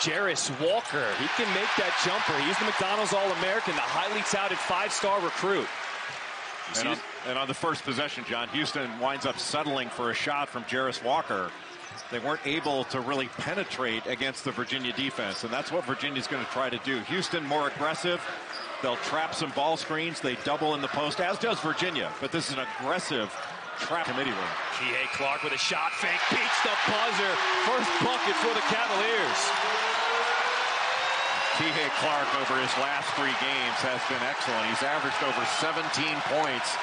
Jarace Walker, he can make that jumper. He's the McDonald's All-American, the highly touted five-star recruit. And on, and on, the first possession, John, Houston winds up settling for a shot from Jarace Walker. They weren't able to really penetrate against the Virginia defense, and that's what Virginia's going to try to do. Houston more aggressive. They'll trap some ball screens. They double in the post, as does Virginia. But this is an aggressive trap committee room. Kihei Clark with a shot fake, beats the buzzer. First bucket for the Cavaliers. Kihei Clark over his last three games has been excellent. He's averaged over 17 points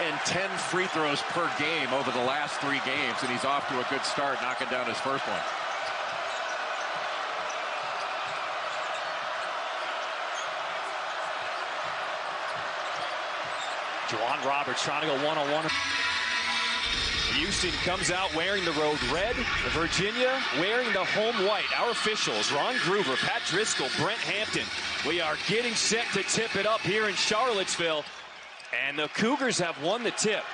and 10 free throws per game over the last three games, and he's off to a good start knocking down his first one. J'Wan Roberts trying to go one-on-one. Houston comes out wearing the road red. Virginia wearing the home white. Our officials, Ron Groover, Pat Driscoll, Brent Hampton. We are getting set to tip it up here in Charlottesville. And the Cougars have won the tip.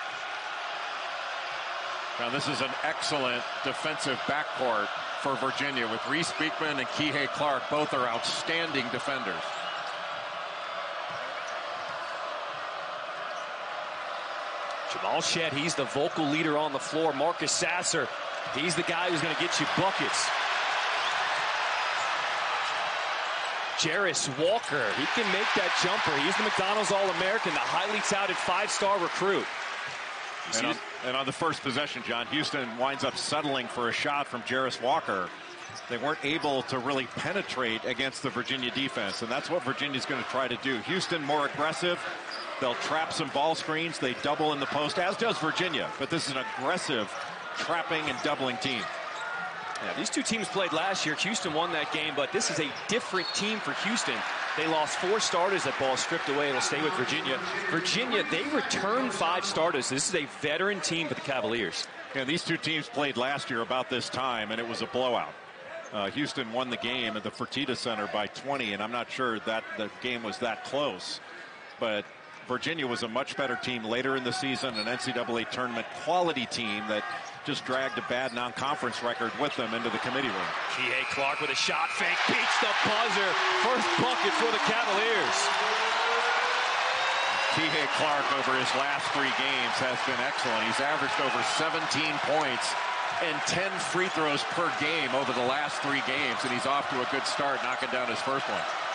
Now this is an excellent defensive backcourt for Virginia with Reece Beekman and Kihei Clark. Both are outstanding defenders. Jamal Shead, he's the vocal leader on the floor. Marcus Sasser, he's the guy who's going to get you buckets. Jarace Walker, he can make that jumper. He's the McDonald's All-American, the highly touted five-star recruit. And on, and on, the first possession, John, Houston winds up settling for a shot from Jarace Walker. They weren't able to really penetrate against the Virginia defense, and that's what Virginia's going to try to do. Houston more aggressive. They'll trap some ball screens. They double in the post, as does Virginia. But this is an aggressive trapping and doubling team. Yeah, these two teams played last year. Houston won that game, but this is a different team for Houston. They lost four starters. That ball stripped away. It'll stay with Virginia. Virginia, they returned five starters. This is a veteran team for the Cavaliers. Yeah, these two teams played last year about this time, and it was a blowout. Uh, Houston won the game at the Fertitta Center by 20, and I'm not sure that the game was that close. But Virginia was a much better team later in the season, an NCAA tournament quality team that just dragged a bad non-conference record with them into the committee room. Kihei Clark with a shot fake, beats the buzzer. First bucket for the Cavaliers. Kihei Clark over his last three games has been excellent. He's averaged over 17 points and 10 free throws per game over the last three games, and he's off to a good start knocking down his first one.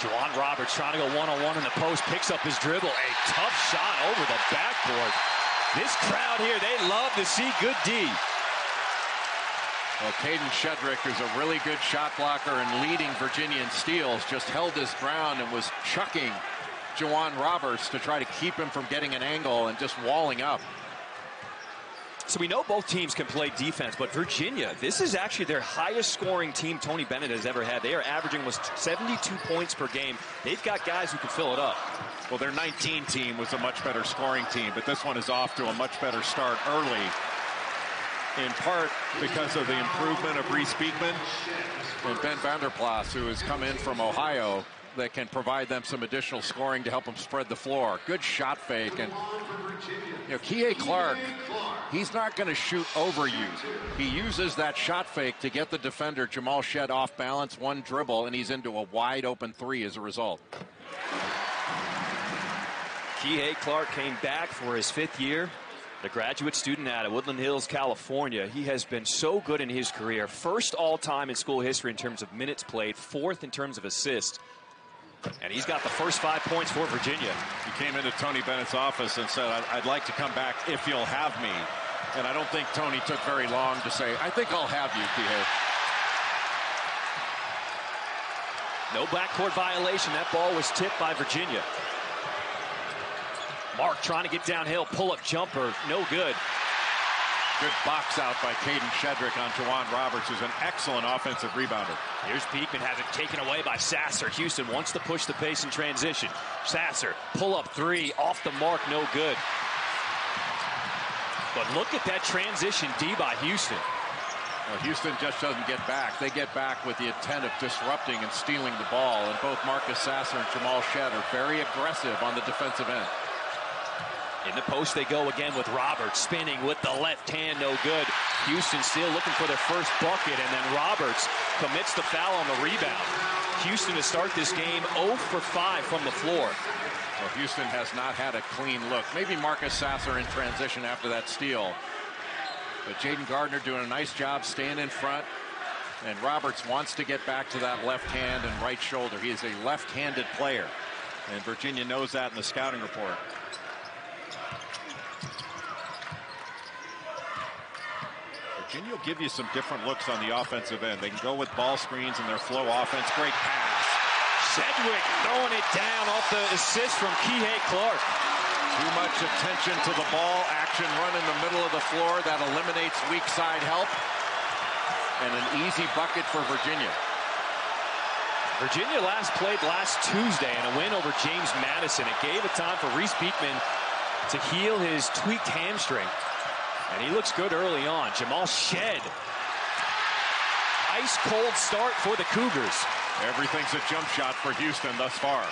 J'Wan Roberts trying to go one-on-one in the post, picks up his dribble. A tough shot over the backboard. This crowd here, they love to see good D. Well, Kadin Shedrick is a really good shot blocker and leading Virginia in steals. Just held his ground and was chucking J'Wan Roberts to try to keep him from getting an angle and just walling up. So we know both teams can play defense, but Virginia, this is actually their highest scoring team Tony Bennett has ever had. They are averaging almost 72 points per game. They've got guys who can fill it up. Well, their 19 team was a much better scoring team, but this one is off to a much better start early. In part because of the improvement of Reece Beekman and Ben Vander Plas, who has come in from Ohio that can provide them some additional scoring to help them spread the floor. Good shot fake. And, you know, Kihei Clark, he's not going to shoot over you. He uses that shot fake to get the defender, Jamal Shead, off balance, one dribble, and he's into a wide open three as a result. Kihei Clark came back for his fifth year. The graduate student out of Woodland Hills, California. He has been so good in his career. First all time in school history in terms of minutes played, fourth in terms of assists. And he's got the first five points for Virginia. He came into Tony Bennett's office and said, I'd, I'd like to come back if you'll have me. And I don't think Tony took very long to say, I think I'll have you, Kihei. No backcourt violation. That ball was tipped by Virginia. Mark trying to get downhill, pull-up jumper, no good. Good box out by Kadin Shedrick on J'Wan Roberts, who's an excellent offensive rebounder. Here's Beekman having taken away by Sasser. Houston wants to push the pace in transition. Sasser, pull up three, off the mark, no good. But look at that transition D by Houston. Well, Houston just doesn't get back. They get back with the intent of disrupting and stealing the ball. And both Marcus Sasser and Jamal Shead are very aggressive on the defensive end. In the post they go again with Roberts spinning with the left hand, no good. Houston still looking for their first bucket, and then Roberts commits the foul on the rebound. Houston to start this game 0 for 5 from the floor. Well, Houston has not had a clean look. Maybe Marcus Sasser in transition after that steal. But Jayden Gardner doing a nice job staying in front. And Roberts wants to get back to that left hand and right shoulder. He is a left-handed player. And Virginia knows that in the scouting report. Virginia will give you some different looks on the offensive end. They can go with ball screens and their flow offense. Great pass. Shedrick throwing it down off the assist from Kihei Clark. Too much attention to the ball. Action run in the middle of the floor. That eliminates weak side help. And an easy bucket for Virginia. Virginia last played last Tuesday in a win over James Madison. It gave a time for Reece Beekman to heal his tweaked hamstring. And he looks good early on. Jamal Shead. Ice cold start for the Cougars. Everything's a jump shot for Houston thus far.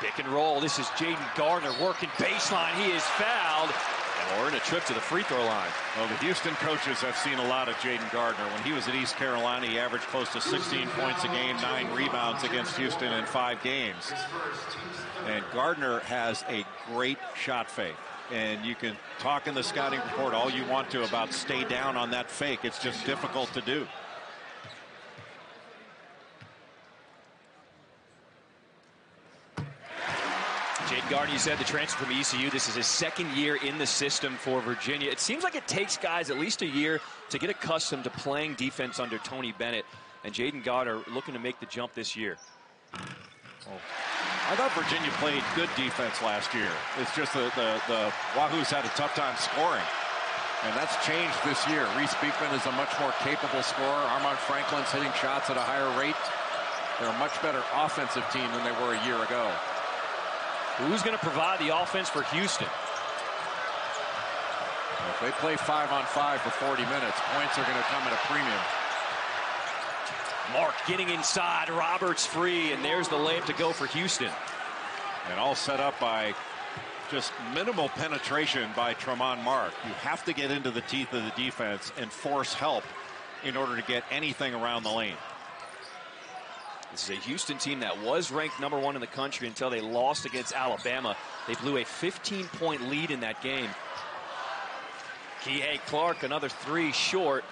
Pick and roll. This is Jayden Gardner working baseline. He is fouled. We're in a trip to the free throw line. Well, the Houston coaches have seen a lot of Jayden Gardner. When he was at East Carolina, he averaged close to 16 points a game, nine rebounds against Houston in five games. And Gardner has a great shot fake. And you can talk in the scouting report all you want to about stay down on that fake. It's just difficult to do. Jayden Gardner, you said the transfer from ECU. This is his second year in the system for Virginia. It seems like it takes guys at least a year to get accustomed to playing defense under Tony Bennett. And Jayden Gardner looking to make the jump this year. Oh. I thought Virginia played good defense last year. It's just the, the, Wahoos had a tough time scoring. And that's changed this year. Reece Beekman is a much more capable scorer. Armaan Franklin's hitting shots at a higher rate. They're a much better offensive team than they were a year ago. Who's going to provide the offense for Houston? If they play five on five for 40 minutes, points are going to come at a premium. Mark getting inside. Roberts free, and there's the layup to go for Houston. And all set up by just minimal penetration by Tramon Mark. You have to get into the teeth of the defense and force help in order to get anything around the lane. This is a Houston team that was ranked number one in the country until they lost against Alabama. They blew a 15-point lead in that game. Kihei Clark, another three short.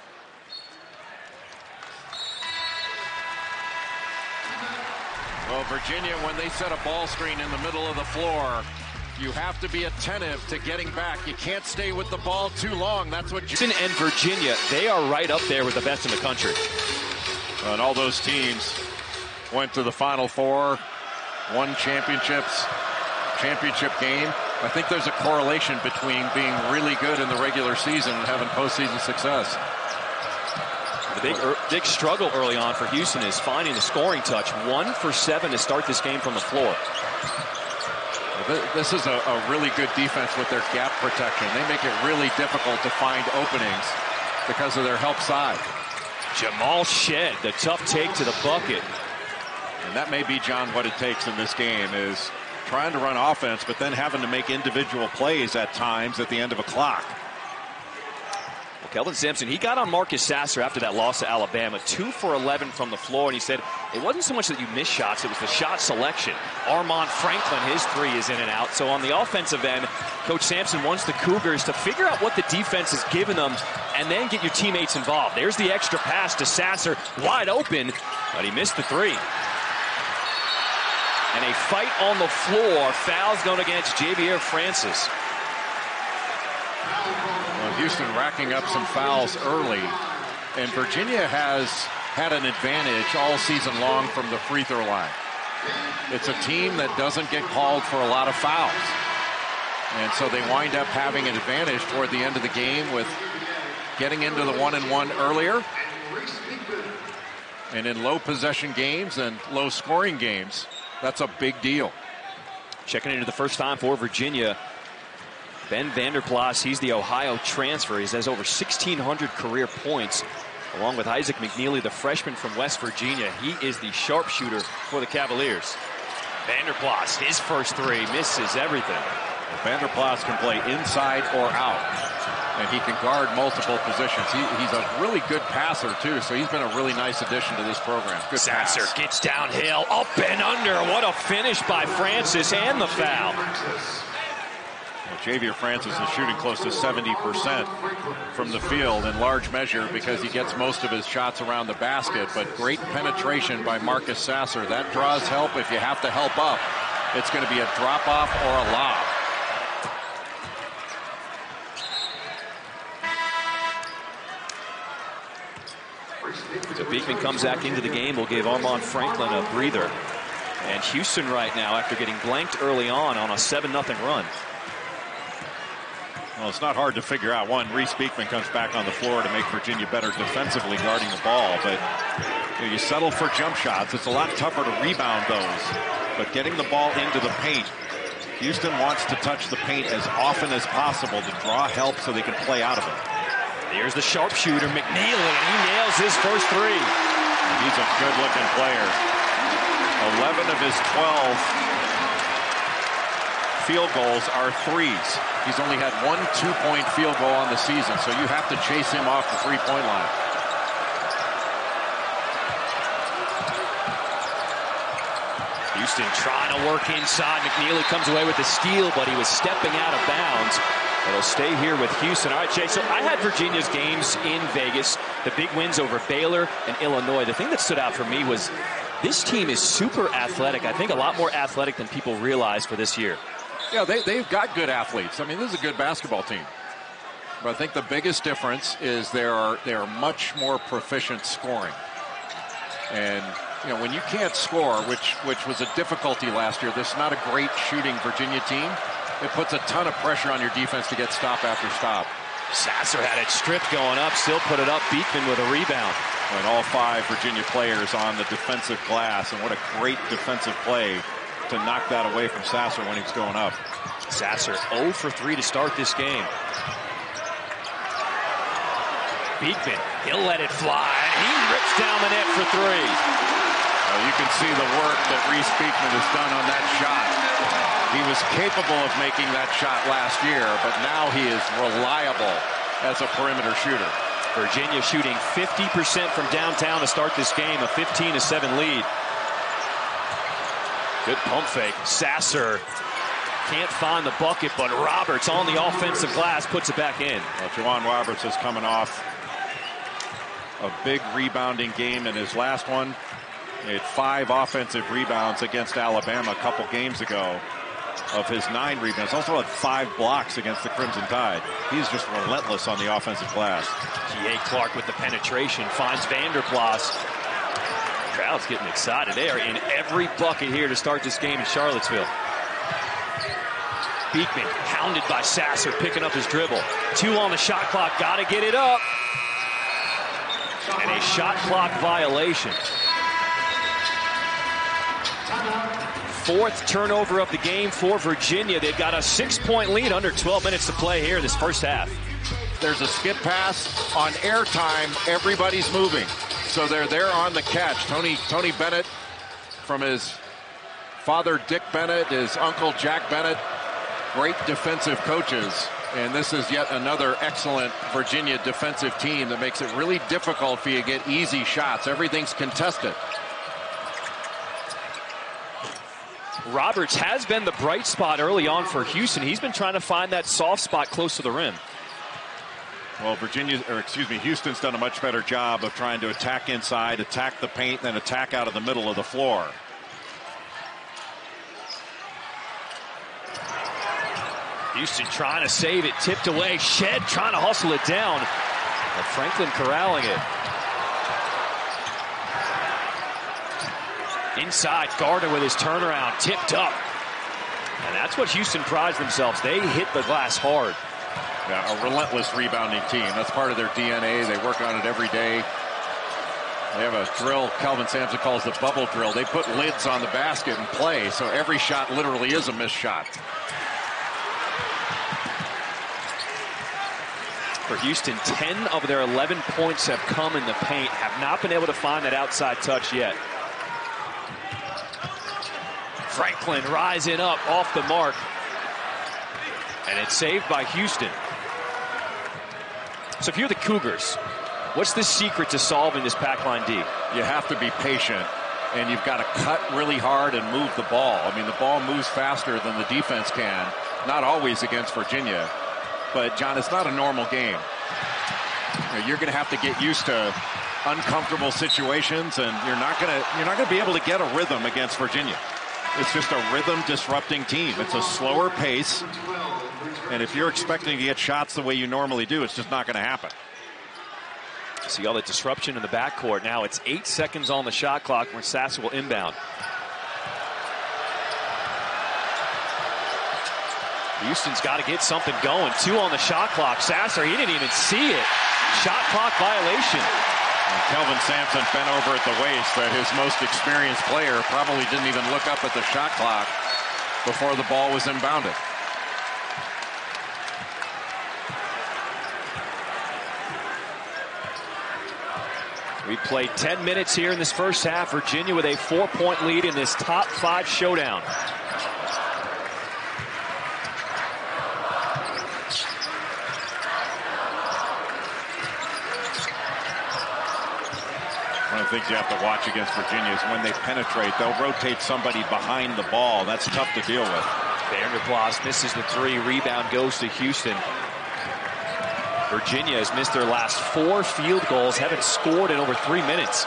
Well, Virginia, when they set a ball screen in the middle of the floor, you have to be attentive to getting back. You can't stay with the ball too long. That's what Houston and Virginia, they are right up there with the best in the country. And all those teams went to the Final Four, won championships, championship game. I think there's a correlation between being really good in the regular season and having postseason success. The big, er, big struggle early on for Houston is finding the scoring touch. One for seven to start this game from the floor. This is a, a really good defense with their gap protection. They make it really difficult to find openings because of their help side. Jamal Shead, the tough take to the bucket. And that may be, John, what it takes in this game is trying to run offense, but then having to make individual plays at times at the end of a clock. Well, Kelvin Sampson, he got on Marcus Sasser after that loss to Alabama. Two for 11 from the floor, and he said it wasn't so much that you missed shots, it was the shot selection. Armaan Franklin, his three is in and out. So on the offensive end, Coach Sampson wants the Cougars to figure out what the defense is giving them and then get your teammates involved. There's the extra pass to Sasser, wide open, but he missed the three. And a fight on the floor. Fouls going against Ja'Vier Francis. Well, Houston racking up some fouls early. And Virginia has had an advantage all season long from the free throw line. It's a team that doesn't get called for a lot of fouls. And so they wind up having an advantage toward the end of the game with getting into the one and one earlier. And in low possession games and low scoring games, that's a big deal. Checking into the first time for Virginia. Ben Vander Plas, he's the Ohio transfer. He has over 1,600 career points, along with Isaac McNeely, the freshman from West Virginia. He is the sharpshooter for the Cavaliers. Vanderplas, his first three, misses everything. Vanderplas can play inside or out, and he can guard multiple positions. He, he's a really good passer, too, so he's been a really nice addition to this program. Good Sasser pass. gets downhill, up and under. What a finish by Francis and the foul. Well, Ja'Vier Francis is shooting close to 70% from the field in large measure because he gets most of his shots around the basket, but great penetration by Marcus Sasser. That draws help if you have to help up. It's going to be a drop off or a lob. So Beekman comes back into the game. Will give Armaan Franklin a breather. And Houston right now, after getting blanked early on, on a 7-0 run. Well, it's not hard to figure out. One, Reece Beekman comes back on the floor to make Virginia better defensively guarding the ball. But you, know, you settle for jump shots. It's a lot tougher to rebound those. But getting the ball into the paint, Houston wants to touch the paint as often as possible to draw help so they can play out of it. Here's the sharpshooter, McNeely, and he nails his first three. He's a good-looking player. 11 of his 12 field goals are threes. He's only had one two-point field goal on the season, so you have to chase him off the three-point line. Houston trying to work inside. McNeely comes away with the steal, but he was stepping out of bounds. It'll stay here with Houston. All right, Jay, so I had Virginia's games in Vegas, the big wins over Baylor and Illinois. The thing that stood out for me was this team is super athletic. I think a lot more athletic than people realize for this year. Yeah, they, they've got good athletes. I mean, this is a good basketball team. But I think the biggest difference is they are, they are much more proficient scoring. And, you know, when you can't score, which, which was a difficulty last year, this is not a great shooting Virginia team. It puts a ton of pressure on your defense to get stop after stop. Sasser had it stripped going up, still put it up. Beekman with a rebound. And all five Virginia players on the defensive glass. And what a great defensive play to knock that away from Sasser when he's going up. Sasser 0 for 3 to start this game. Beekman, he'll let it fly. He rips down the net for three. Well, you can see the work that Reece Beekman has done on that shot. He was capable of making that shot last year, but now he is reliable as a perimeter shooter. Virginia shooting 50% from downtown to start this game, a 15 7 lead. Good pump fake. Sasser can't find the bucket, but Roberts on the offensive glass puts it back in. Well, J'Wan Roberts is coming off a big rebounding game in his last one. He had five offensive rebounds against Alabama a couple games ago of his nine rebounds. Also had five blocks against the Crimson Tide. He's just relentless on the offensive glass. Kihei Clark with the penetration finds Vanderplas. Crowd's getting excited. They are in every bucket here to start this game in Charlottesville. Beekman hounded by Sasser, picking up his dribble. Two on the shot clock, got to get it up. And a shot clock violation. Fourth turnover of the game for Virginia. They've got a six-point lead under 12 minutes to play here this first half. There's a skip pass on airtime. Everybody's moving. So they're there on the catch. Tony Tony Bennett from his father Dick Bennett, his uncle Jack Bennett, great defensive coaches. And this is yet another excellent Virginia defensive team that makes it really difficult for you to get easy shots. Everything's contested. Roberts has been the bright spot early on for Houston. He's been trying to find that soft spot close to the rim. Well, Virginia, or excuse me, Houston's done a much better job of trying to attack inside, attack the paint, then attack out of the middle of the floor. Houston trying to save it, tipped away. Shead trying to hustle it down. But Franklin corralling it. Inside, Gardner with his turnaround, tipped up. And that's what Houston prides themselves. They hit the glass hard. Yeah, a relentless rebounding team. That's part of their DNA. They work on it every day. They have a drill Kelvin Sampson calls the bubble drill. They put lids on the basket and play, so every shot literally is a missed shot. For Houston, 10 of their 11 points have come in the paint, have not been able to find that outside touch yet. Franklin rising up off the mark. And it's saved by Houston. So if you're the Cougars, what's the secret to solving this pack line D? You have to be patient and you've got to cut really hard and move the ball. I mean, the ball moves faster than the defense can. Not always against Virginia, but John, it's not a normal game. You're going to have to get used to uncomfortable situations, and you're not going to you're not going to be able to get a rhythm against Virginia. It's just a rhythm disrupting team. It's a slower pace, and if you're expecting to get shots the way you normally do, it's just not going to happen. See all the disruption in the backcourt. Now it's eight seconds on the shot clock when Sasser will inbound. Houston's got to get something going. Two on the shot clock. Sasser, he didn't even see it. Shot clock violation. Kelvin Sampson bent over at the waist that his most experienced player probably didn't even look up at the shot clock before the ball was inbounded. We played 10 minutes here in this first half. Virginia with a four-point lead in this top five showdown. One of the things you have to watch against Virginia is when they penetrate, they'll rotate somebody behind the ball. That's tough to deal with. Vanderplas misses the three. Rebound goes to Houston. Virginia has missed their last four field goals, haven't scored in over three minutes.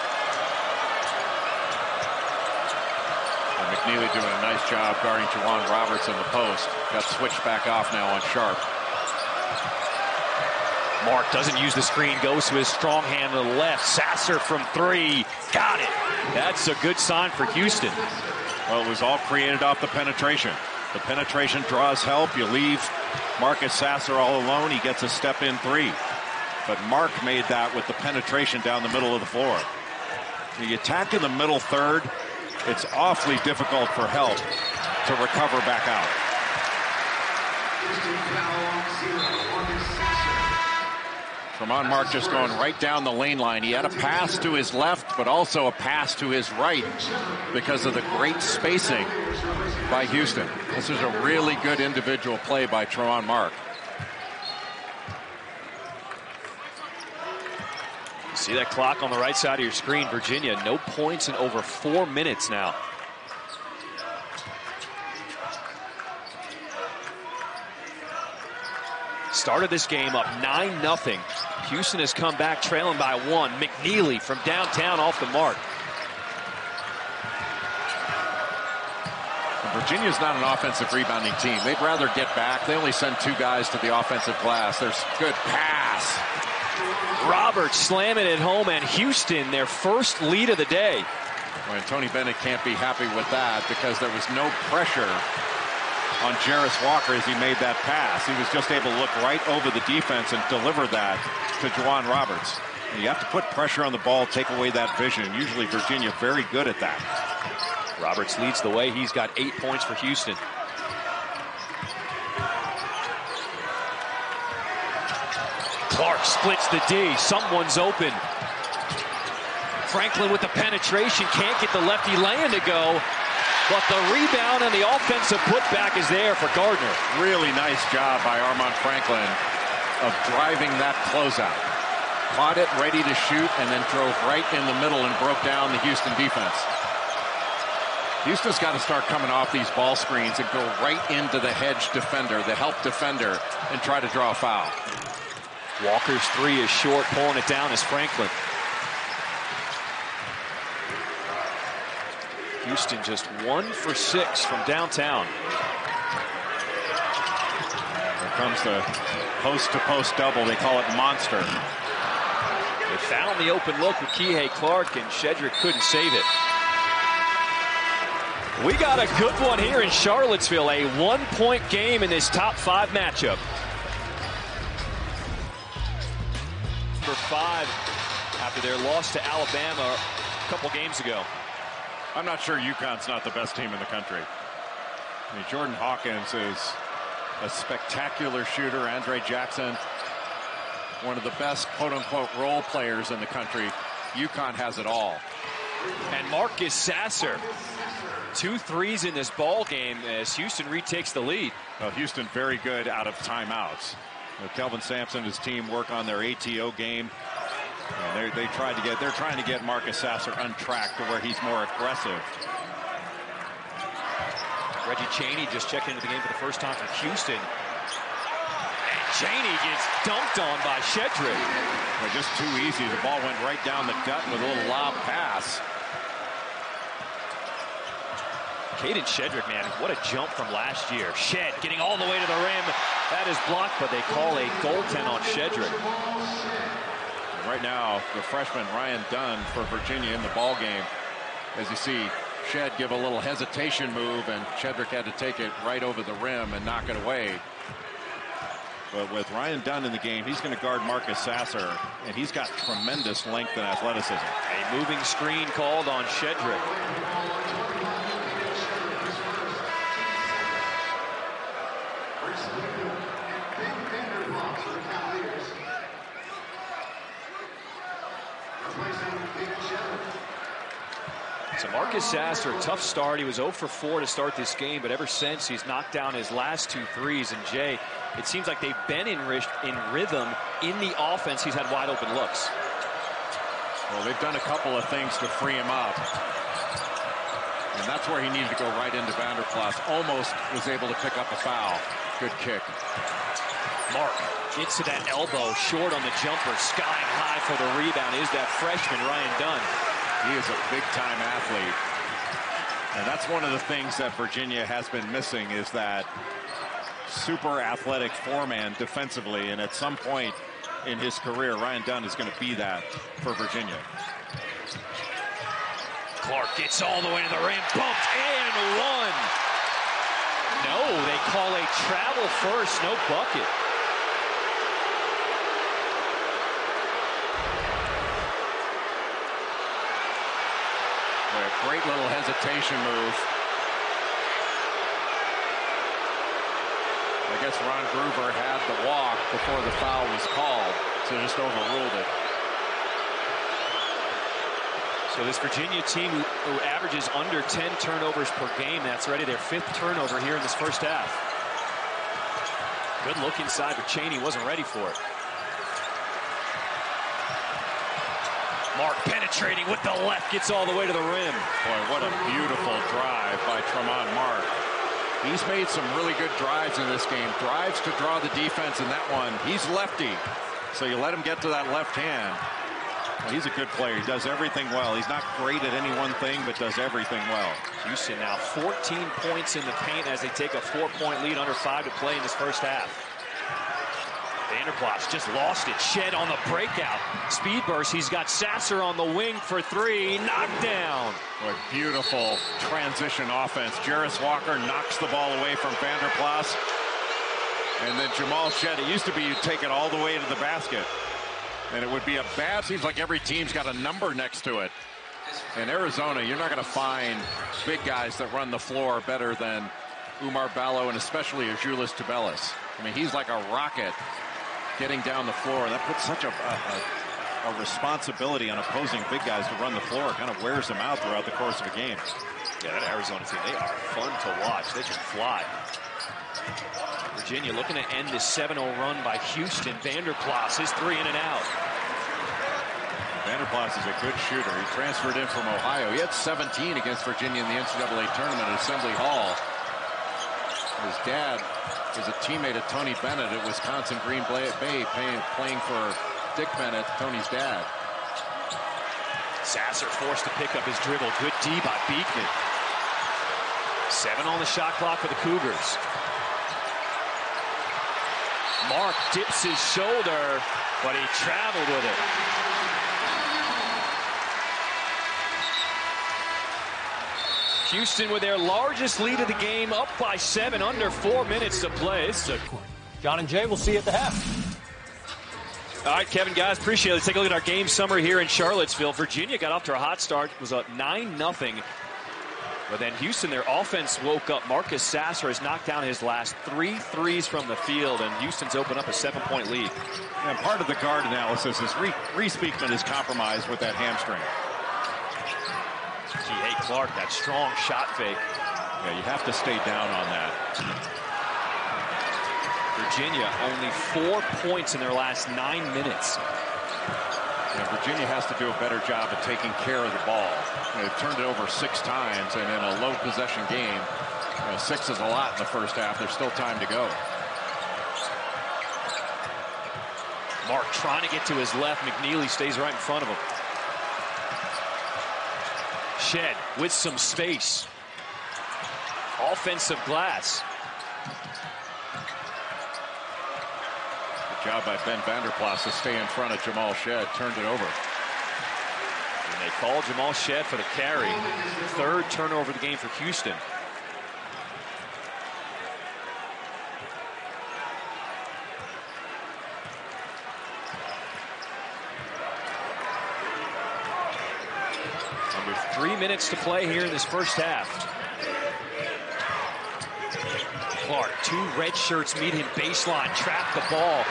And McNeely doing a nice job guarding J'Wan Roberts in the post. Got switched back off now on Sharp. Mark doesn't use the screen, goes to his strong hand to the left. Sasser from three. Got it. That's a good sign for Houston. Well, it was all created off the penetration. The penetration draws help. You leave Marcus Sasser all alone. He gets a step in three. But Mark made that with the penetration down the middle of the floor. The attack in the middle third, it's awfully difficult for help to recover back out. Tramon Mark just going right down the lane line. He had a pass to his left, but also a pass to his right because of the great spacing by Houston. This is a really good individual play by Tramon Mark. See that clock on the right side of your screen, Virginia. No points in over four minutes now. Started this game up 9 0. Houston has come back trailing by one. McNeely from downtown off the mark. Virginia's not an offensive rebounding team. They'd rather get back. They only send two guys to the offensive glass. There's good pass. Roberts slamming it home, and Houston, their first lead of the day. Well, Tony Bennett can't be happy with that because there was no pressure on Jarace Walker as he made that pass. He was just able to look right over the defense and deliver that to J'Wan Roberts. And you have to put pressure on the ball, take away that vision. Usually Virginia very good at that. Roberts leads the way. He's got eight points for Houston. Clark splits the D. Someone's open. Franklin with the penetration. Can't get the lefty lane to go. But the rebound and the offensive putback is there for Gardner. Really nice job by Armaan Franklin of driving that closeout. Caught it, ready to shoot, and then drove right in the middle and broke down the Houston defense. Houston's got to start coming off these ball screens and go right into the hedge defender, the help defender, and try to draw a foul. Walker's three is short, pulling it down is Franklin. Houston just one for six from downtown. Here comes the post-to-post -post double. They call it monster. They found the open look with Kihei Clark, and Shedrick couldn't save it. We got a good one here in Charlottesville, a one-point game in this top five matchup. For five after their loss to Alabama a couple games ago. I'm not sure UConn's not the best team in the country. I mean, Jordan Hawkins is a spectacular shooter. Andre Jackson, one of the best quote-unquote role players in the country. UConn has it all. And Marcus Sasser two threes in this ball game as Houston retakes the lead. Well, Houston very good out of timeouts. You know, Kelvin Sampson and his team work on their ATO game. And they tried to get they're trying to get Marcus Sasser untracked to where he's more aggressive. Reggie Chaney just checked into the game for the first time for Houston. And Chaney gets dumped on by Shedrick. Well, just too easy. The ball went right down the gut with a little lob pass. Kadin Shedrick, man, what a jump from last year. Shead getting all the way to the rim. That is blocked, but they call a goaltend on Shedrick. Right now, the freshman Ryan Dunn for Virginia in the ball game. As you see, Shead give a little hesitation move, and Shedrick had to take it right over the rim and knock it away. But with Ryan Dunn in the game, he's going to guard Marcus Sasser, and he's got tremendous length and athleticism. A moving screen called on Shedrick. So Marcus Sasser, tough start. He was 0 for 4 to start this game, but ever since he's knocked down his last two threes. And Jay, it seems like they've been in, in rhythm in the offense. He's had wide open looks. Well, they've done a couple of things to free him up. And that's where he needed to go right into Vanderplas. Almost was able to pick up a foul. Good kick. Mark into that elbow, short on the jumper, skying high for the rebound is that freshman Ryan Dunn. He is a big-time athlete. And that's one of the things that Virginia has been missing is that super athletic four-man defensively. And at some point in his career, Ryan Dunn is going to be that for Virginia. Clark gets all the way to the rim, bumped and one. No, they call a travel first, no bucket. Great move. I guess Ron Groover had the walk before the foul was called, so just overruled it. So this Virginia team who, averages under 10 turnovers per game, that's already their fifth turnover here in this first half. Good look inside, but Chaney wasn't ready for it. Mark penetrating with the left, gets all the way to the rim. Boy, what a beautiful drive by Tramon Mark. He's made some really good drives in this game. Drives to draw the defense in that one. He's lefty, so you let him get to that left hand. Well, he's a good player. He does everything well. He's not great at any one thing, but does everything well. Houston now 14 points in the paint as they take a four-point lead under five to play in this first half. Vanderplas just lost it. Shead on the breakout. Speed burst. He's got Sasser on the wing for three. Knockdown. What beautiful transition offense. Jarace Walker knocks the ball away from Vanderplas. And then Jamal Shead. It used to be you'd take it all the way to the basket. And it would be a bad. Seems like every team's got a number next to it. In Arizona, you're not going to find big guys that run the floor better than Oumar Ballo and especially Azuolas Tubelis. I mean, he's like a rocket getting down the floor. That puts such a, a, a, responsibility on opposing big guys to run the floor. It kind of wears them out throughout the course of a game. Yeah, that Arizona team, they are fun to watch. They can fly. Virginia looking to end this 7-0 run by Houston. Vanderplas, his three in and out. Vanderplas is a good shooter. He transferred in from Ohio. He had 17 against Virginia in the NCAA tournament at Assembly Hall. His dad is a teammate of Tony Bennett at Wisconsin Green Bay, playing, playing for Dick Bennett, Tony's dad. Sasser forced to pick up his dribble. Good D by Beekman. Seven on the shot clock for the Cougars. Mark dips his shoulder, but he traveled with it. Houston with their largest lead of the game, up by seven, under four minutes to play. It's a... John and Jay, we'll see you at the half. All right, Kevin, guys, appreciate it. Let's take a look at our game summer here in Charlottesville. Virginia got off to a hot start, was up 9 0. But then Houston, their offense woke up. Marcus Sasser has knocked down his last three threes from the field, and Houston's opened up a seven-point lead. And part of the guard analysis is Reece Beekman is compromised with that hamstring. Hey, Clark, that strong shot fake. Yeah, you have to stay down on that. Virginia only four points in their last nine minutes. Yeah, Virginia has to do a better job of taking care of the ball. They've turned it over six times, and in a low possession game, you know, six is a lot in the first half. There's still time to go. Mark trying to get to his left. McNeely stays right in front of him. Shead with some space. Offensive glass. Good job by Ben Vanderplas to stay in front of Jamal Shead. Turned it over. And they call Jamal Shead for the carry. Third turnover of the game for Houston. Under three minutes to play here in this first half. Clark, two red shirts meet him baseline, trap the ball.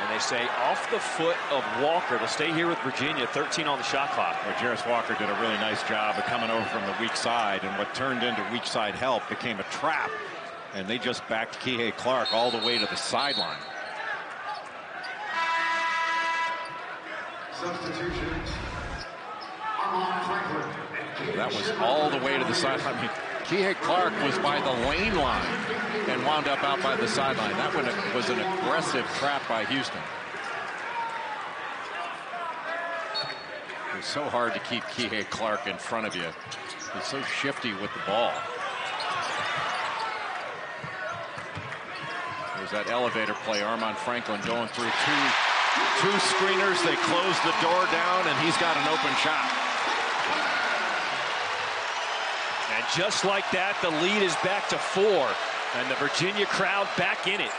And they say off the foot of Walker. They'll stay here with Virginia, 13 on the shot clock. Well, Jarace Walker did a really nice job of coming over from the weak side, and what turned into weak side help became a trap, and they just backed Kihei Clark all the way to the sideline. That was all the way to the sideline. I mean, Clark was by the lane line and wound up out by the sideline. That was an aggressive trap by Houston. It was so hard to keep Kihei Clark in front of you. He's so shifty with the ball. There's that elevator play. Armaan Franklin going through two, two screeners. They close the door down, and he's got an open shot. And just like that, the lead is back to four. And the Virginia crowd back in it.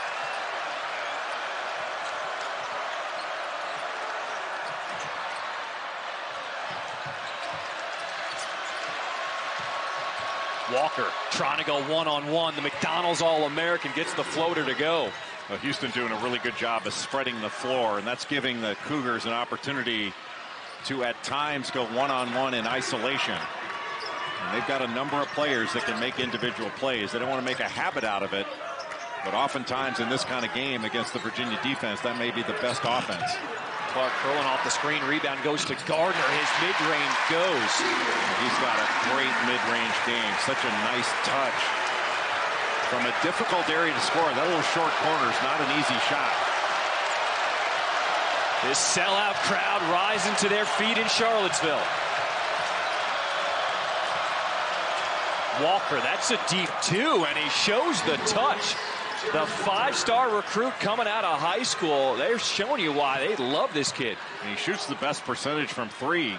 Walker trying to go one-on-one. The McDonald's All-American gets the floater to go. Well, Houston doing a really good job of spreading the floor, and that's giving the Cougars an opportunity to at times go one-on-one in isolation. And they've got a number of players that can make individual plays. They don't want to make a habit out of it, but oftentimes in this kind of game against the Virginia defense, that may be the best offense. Clark curling off the screen. Rebound goes to Gardner. His mid-range goes. He's got a great mid-range game. Such a nice touch. From a difficult area to score, that little short corner is not an easy shot. This sellout crowd rising to their feet in Charlottesville. Walker, that's a deep two, and he shows the touch. The five-star recruit coming out of high school, they're showing you why they love this kid. And he shoots the best percentage from three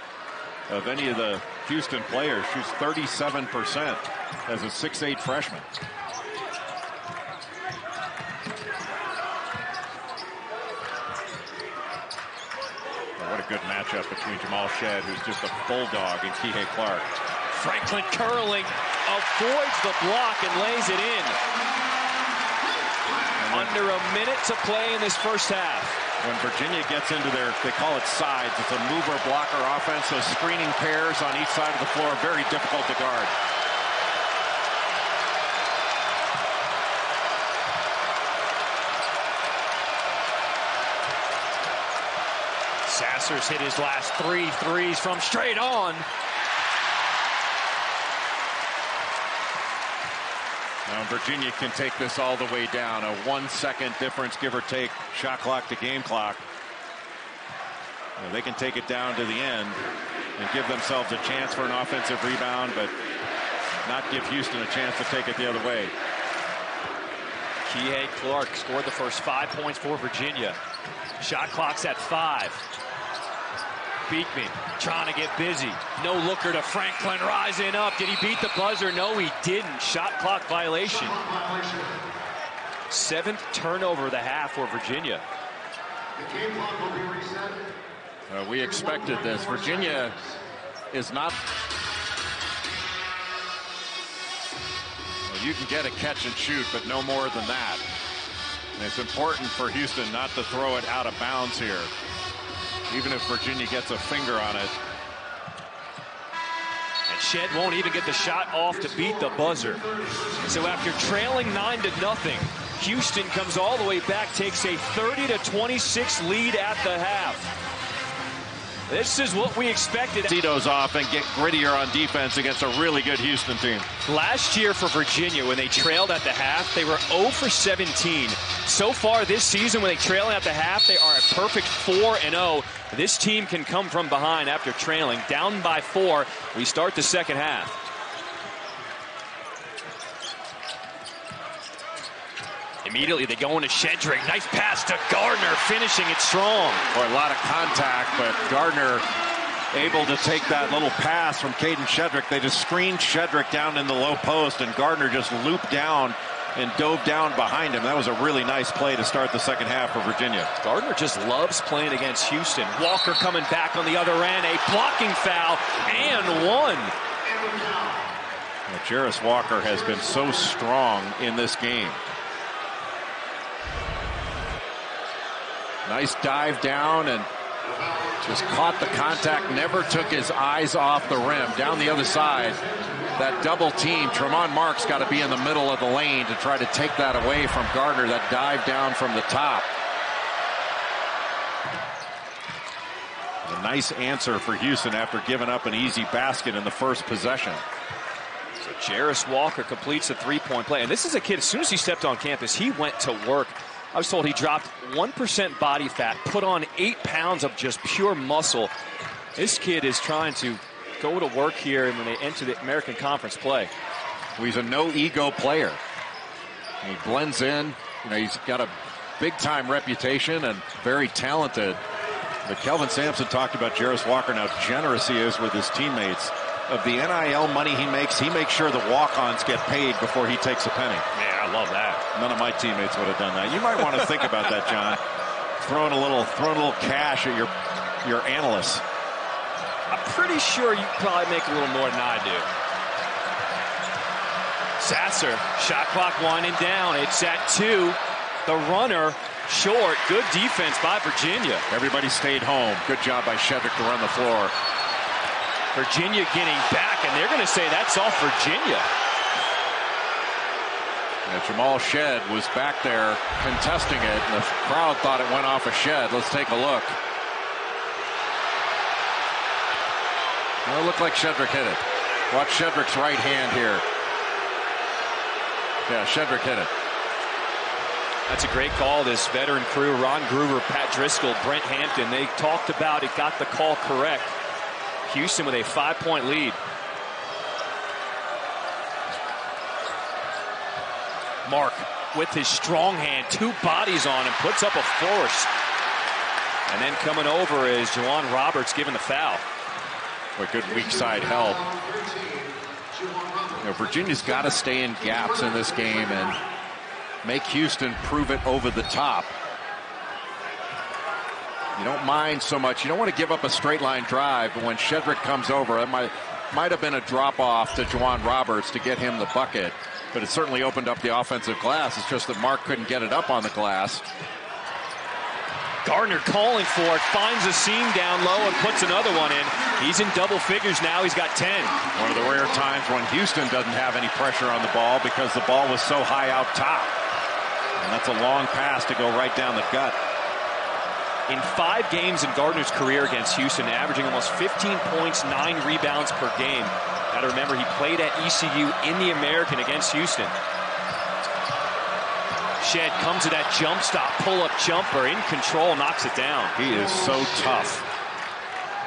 of any of the Houston players. Shoots 37% as a 6'8 freshman. Oh, what a good matchup between Jamal Shead, who's just a bulldog, and Kihei Clark. Franklin curling, avoids the block and lays it in. Under a minute to play in this first half. When Virginia gets into their, they call it sides, it's a mover blocker offense, so screening pairs on each side of the floor, very difficult to guard. Hit his last three threes from straight on. Now Virginia can take this all the way down. A one second difference, give or take, shot clock to game clock. They can take it down to the end and give themselves a chance for an offensive rebound, but not give Houston a chance to take it the other way. Kihei Clark scored the first five points for Virginia. Shot clock's at five. Beekman trying to get busy. No looker to Franklin rising up. Did he beat the buzzer? No, he didn't. Shot clock violation. Seventh turnover of the half for Virginia. Uh, we expected this. Virginia is not. Well, you can get a catch and shoot, but no more than that. And it's important for Houston not to throw it out of bounds here. Even if Virginia gets a finger on it. And Shead won't even get the shot off to beat the buzzer. So after trailing 9 to nothing, Houston comes all the way back, takes a 30 to 26 lead at the half. This is what we expected. Tito's off and get grittier on defense against a really good Houston team. Last year for Virginia, when they trailed at the half, they were 0 for 17. So far this season, when they trail at the half, they are a perfect 4 and 0. This team can come from behind after trailing, down by four. We start the second half. Immediately they go into Shedrick. Nice pass to Gardner, finishing it strong. Boy, a lot of contact, but Gardner able to take that little pass from Kadin Shedrick. They just screened Shedrick down in the low post, and Gardner just looped down and dove down behind him. That was a really nice play to start the second half for Virginia. Gardner just loves playing against Houston. Walker coming back on the other end. A blocking foul and one. Well, Walker has been so strong in this game. Nice dive down and just caught the contact, never took his eyes off the rim. Down the other side, that double team, Tramon Mark's got to be in the middle of the lane to try to take that away from Gardner, that dive down from the top. A nice answer for Houston after giving up an easy basket in the first possession. So Jarace Walker completes a three-point play. And this is a kid, as soon as he stepped on campus, he went to work I was told he dropped 1% body fat, put on eight pounds of just pure muscle. This kid is trying to go to work here when they enter the American Conference play. Well, he's a no ego player. He blends in. You know, he's got a big time reputation and very talented. But Kelvin Sampson talked about Jarace Walker and how generous he is with his teammates. Of the NIL money he makes, he makes sure the walk-ons get paid before he takes a penny. Man, I love that. None of my teammates would have done that. You might want to think about that, John. Throwing a little, throwing a little cash at your your analysts. I'm pretty sure you probably make a little more than I do. Sasser, shot clock winding down. It's at two. The runner short. Good defense by Virginia. Everybody stayed home. Good job by Shedrick to run the floor. Virginia getting back, and they're going to say that's off Virginia. Yeah, Jamal Shead was back there contesting it, and the crowd thought it went off a Shead. Let's take a look. Well, it looked like Shedrick hit it. Watch Shedrick's right hand here. Yeah, Shedrick hit it. That's a great call. This veteran crew, Ron Groover, Pat Driscoll, Brent Hampton, they talked about it, got the call correct. Houston with a five-point lead. Mark with his strong hand, two bodies on him, puts up a force. And then coming over is J'Wan Roberts giving the foul. What good weak side help. You know, Virginia's got to stay in gaps in this game and make Houston prove it over the top. You don't mind so much. You don't want to give up a straight line drive, but when Shedrick comes over, it might might have been a drop off to J'Wan Roberts to get him the bucket, but it certainly opened up the offensive glass. It's just that Mark couldn't get it up on the glass. Gardner calling for it, finds a seam down low and puts another one in. He's in double figures now. He's got 10. One of the rare times when Houston doesn't have any pressure on the ball because the ball was so high out top. And that's a long pass to go right down the gut in five games in Gardner's career against Houston, averaging almost 15 points, nine rebounds per game. Got to remember, he played at ECU in the American against Houston. Shead comes to that jump stop, pull-up jumper, in control, knocks it down. He is so tough.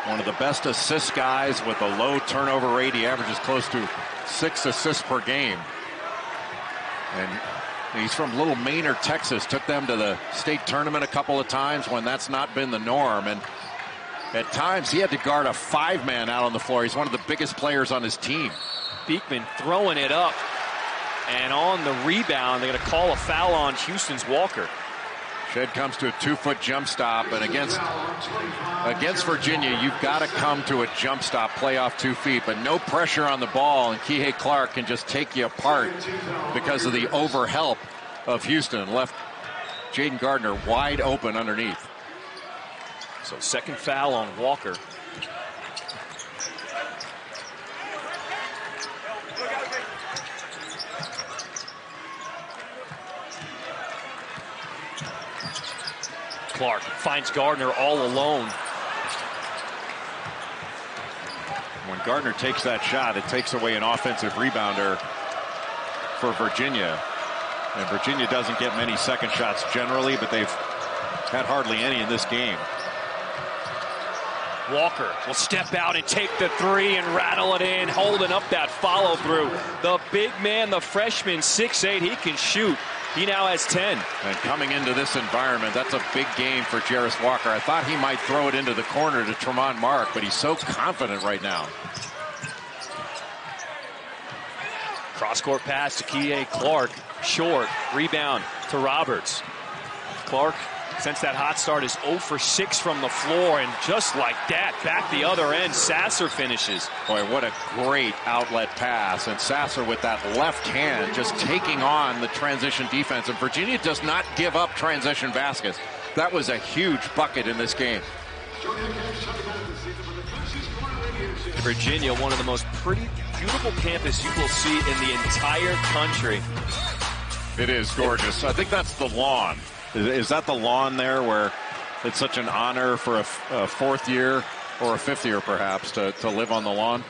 One of the best assist guys with a low turnover rate. He averages close to six assists per game. And He's from Little Manor, Texas. Took them to the state tournament a couple of times when that's not been the norm. And at times he had to guard a five man out on the floor. He's one of the biggest players on his team. Beekman throwing it up. And on the rebound, they're going to call a foul on Houston's Walker. Shead comes to a two-foot jump stop, and against against Virginia, you've got to come to a jump stop, play off two feet, but no pressure on the ball, and Kihei Clark can just take you apart because of the overhelp of Houston. Left Jayden Gardner wide open underneath. So second foul on Walker. Clark finds Gardner all alone. When Gardner takes that shot, it takes away an offensive rebounder for Virginia. And Virginia doesn't get many second shots generally, but they've had hardly any in this game. Walker will step out and take the three and rattle it in, holding up that follow through. The big man, the freshman, 6'8, he can shoot. He now has 10. And coming into this environment, that's a big game for Jarace Walker. I thought he might throw it into the corner to Tramon Mark, but he's so confident right now. Cross court pass to Kihei Clark. Short. Rebound to Roberts. Clark, since that hot start, is 0 for 6 from the floor. And just like that, back the other end, Sasser finishes. Boy, what a great outlet pass. And Sasser with that left hand just taking on the transition defense. And Virginia does not give up transition baskets. That was a huge bucket in this game. Virginia, one of the most pretty, beautiful campus you will see in the entire country. It is gorgeous. I think that's the lawn. Is, is that the lawn there where it's such an honor for a, a, fourth year or a fifth year perhaps to, to live on the lawn?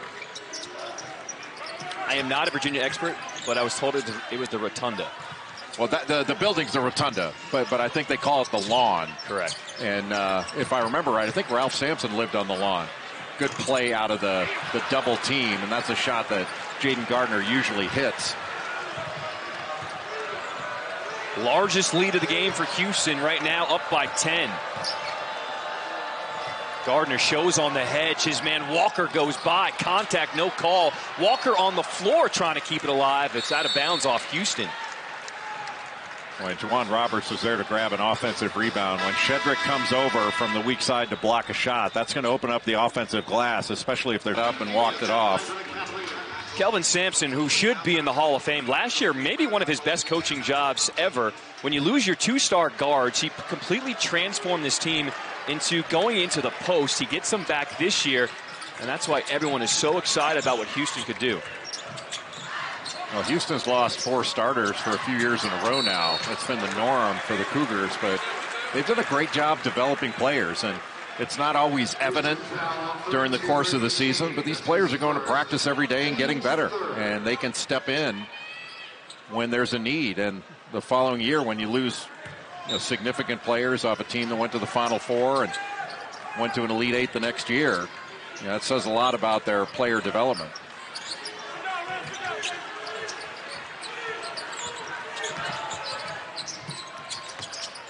I am not a Virginia expert, but I was told it, it was the rotunda. Well, that, the, the building's the rotunda, but, but I think they call it the lawn. Correct. And uh, if I remember right, I think Ralph Sampson lived on the lawn. Good play out of the, the double team, and that's a shot that Jayden Gardner usually hits. Largest lead of the game for Houston right now, up by 10. Gardner shows on the hedge. His man Walker goes by. Contact, no call. Walker on the floor trying to keep it alive. It's out of bounds off Houston. When J'Wan Roberts is there to grab an offensive rebound, when Shedrick comes over from the weak side to block a shot, that's going to open up the offensive glass, especially if they're up and walked it off. Kelvin Sampson, who should be in the Hall of Fame last year, maybe one of his best coaching jobs ever. When you lose your two star guards, he completely transformed this team into going into the post. He gets them back this year, and that's why everyone is so excited about what Houston could do. Well, Houston's lost four starters for a few years in a row now. That's been the norm for the Cougars, but they've done a great job developing players. And it's not always evident during the course of the season, but these players are going to practice every day and getting better. And they can step in when there's a need. And the following year, when you lose you know, significant players off a team that went to the Final Four and went to an Elite Eight the next year, you know, that says a lot about their player development.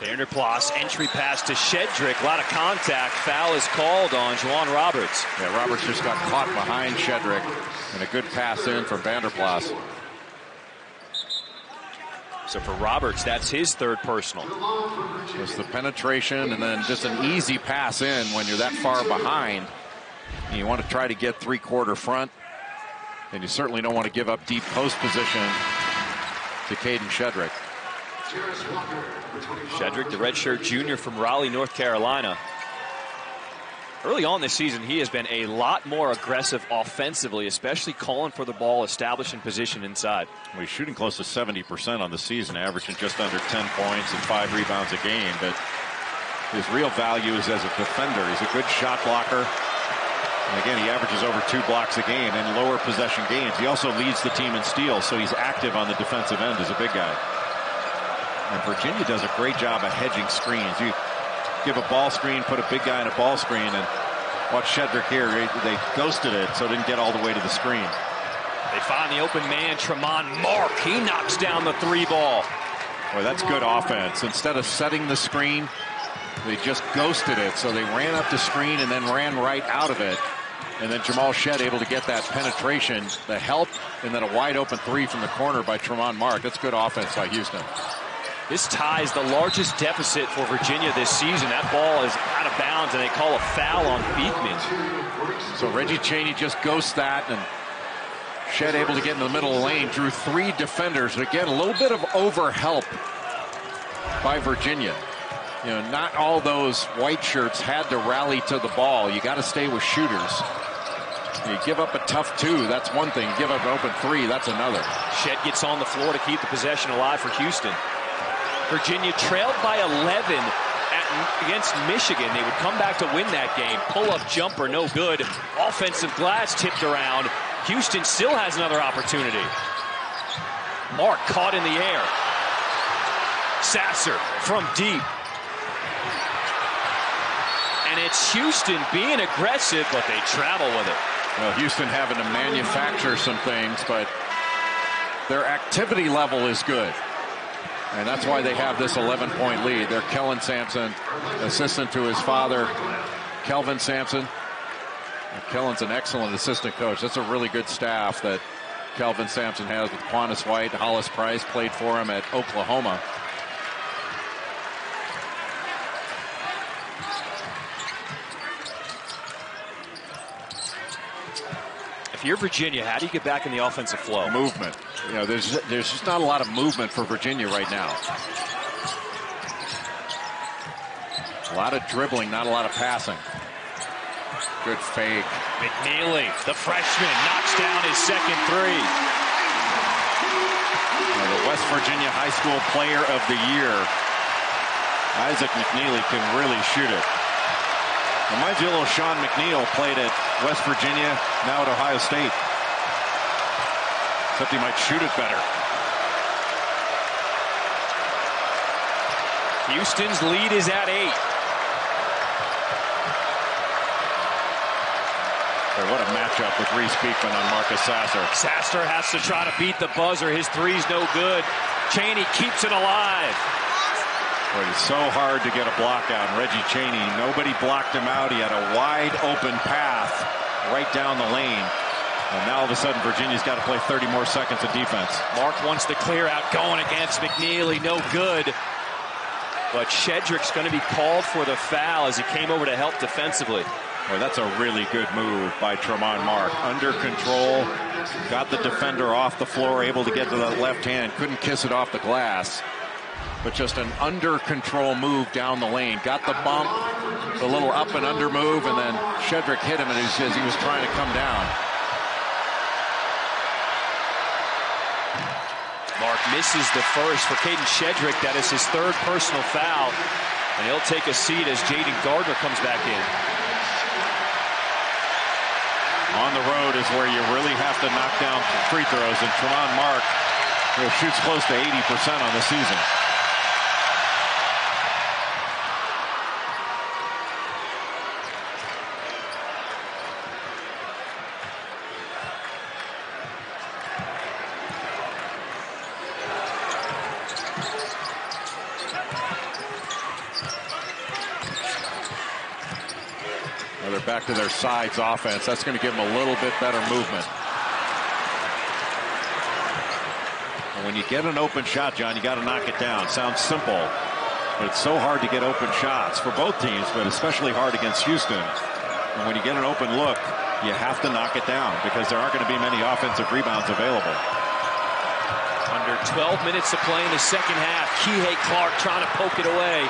Vanderplas entry pass to Shedrick. A lot of contact. Foul is called on J'Wan Roberts. Yeah, Roberts just got caught behind Shedrick. And a good pass in from Vanderplas. So for Roberts, that's his third personal. Just the penetration and then just an easy pass in when you're that far behind. And you want to try to get three-quarter front. And you certainly don't want to give up deep post position to Kadin Shedrick. Shedrick, the redshirt junior from Raleigh, North Carolina. Early on this season, he has been a lot more aggressive offensively, especially calling for the ball, establishing position inside. Well, he's shooting close to 70% on the season, averaging just under 10 points and five rebounds a game. But his real value is as a defender. He's a good shot blocker. And again, he averages over two blocks a game in lower possession games. He also leads the team in steals, so he's active on the defensive end as a big guy. And Virginia does a great job of hedging screens. You give a ball screen, put a big guy in a ball screen, and watch Shedrick here. They, ghosted it, so it didn't get all the way to the screen. They find the open man, Tramon Mark. He knocks down the three ball. Boy, that's good offense. Instead of setting the screen, they just ghosted it. So they ran up the screen and then ran right out of it. And then Jamal Shead able to get that penetration, the help, and then a wide open three from the corner by Tramon Mark. That's good offense by Houston. This ties the largest deficit for Virginia this season. That ball is out of bounds, and they call a foul on Beekman. So Reggie Chaney just ghosts that, and Shead able to get in the middle of the lane, drew three defenders. Again, a little bit of overhelp by Virginia. You know, not all those white shirts had to rally to the ball. You got to stay with shooters. You give up a tough two, that's one thing. You give up an open three, that's another. Shead gets on the floor to keep the possession alive for Houston. Virginia trailed by 11 at, against Michigan. They would come back to win that game. Pull-up jumper, no good. Offensive glass tipped around. Houston still has another opportunity. Mark caught in the air. Sasser from deep. And it's Houston being aggressive, but they travel with it. Well, Houston having to manufacture some things, but their activity level is good. And that's why they have this 11 point lead. They're Kellen Sampson, assistant to his father, Kelvin Sampson. Kellen's an excellent assistant coach. That's a really good staff that Kelvin Sampson has with Quannas White. Hollis Price played for him at Oklahoma. You're Virginia, how do you get back in the offensive flow? Movement. You know, there's there's just not a lot of movement for Virginia right now. A lot of dribbling, not a lot of passing. Good fake. McNeely, the freshman, knocks down his second three. the West Virginia High School Player of the Year. Isaac McNeely can really shoot it. Reminds you a little Sean McNeil played at West Virginia, now at Ohio State. Except he might shoot it better. Houston's lead is at eight. What a matchup with Reece Beekman on Marcus Sasser. Sasser has to try to beat the buzzer. His three's no good. Chaney keeps it alive. Boy, it's so hard to get a block out. Reggie Chaney, nobody blocked him out. He had a wide open path right down the lane. And now all of a sudden, Virginia's got to play 30 more seconds of defense. Mark wants the clear out going against McNeely. No good. But Shedrick's going to be called for the foul as he came over to help defensively. Boy, that's a really good move by Tramon Mark. Under control, got the defender off the floor, able to get to the left hand, couldn't kiss it off the glass. But just an under control move down the lane. Got the bump, the little up and under move, and then Shedrick hit him as he was trying to come down. Mark misses the first for Kadin Shedrick. That is his third personal foul. And he'll take a seat as Jayden Gardner comes back in. On the road is where you really have to knock down free throws. And Tramon Mark you know, shoots close to 80% on the season. Back to their sides offense. That's going to give them a little bit better movement. And when you get an open shot, John, you got to knock it down. Sounds simple, but it's so hard to get open shots for both teams, but especially hard against Houston. And when you get an open look, you have to knock it down because there aren't going to be many offensive rebounds available. Under 12 minutes to play in the second half. Kihei Clark trying to poke it away.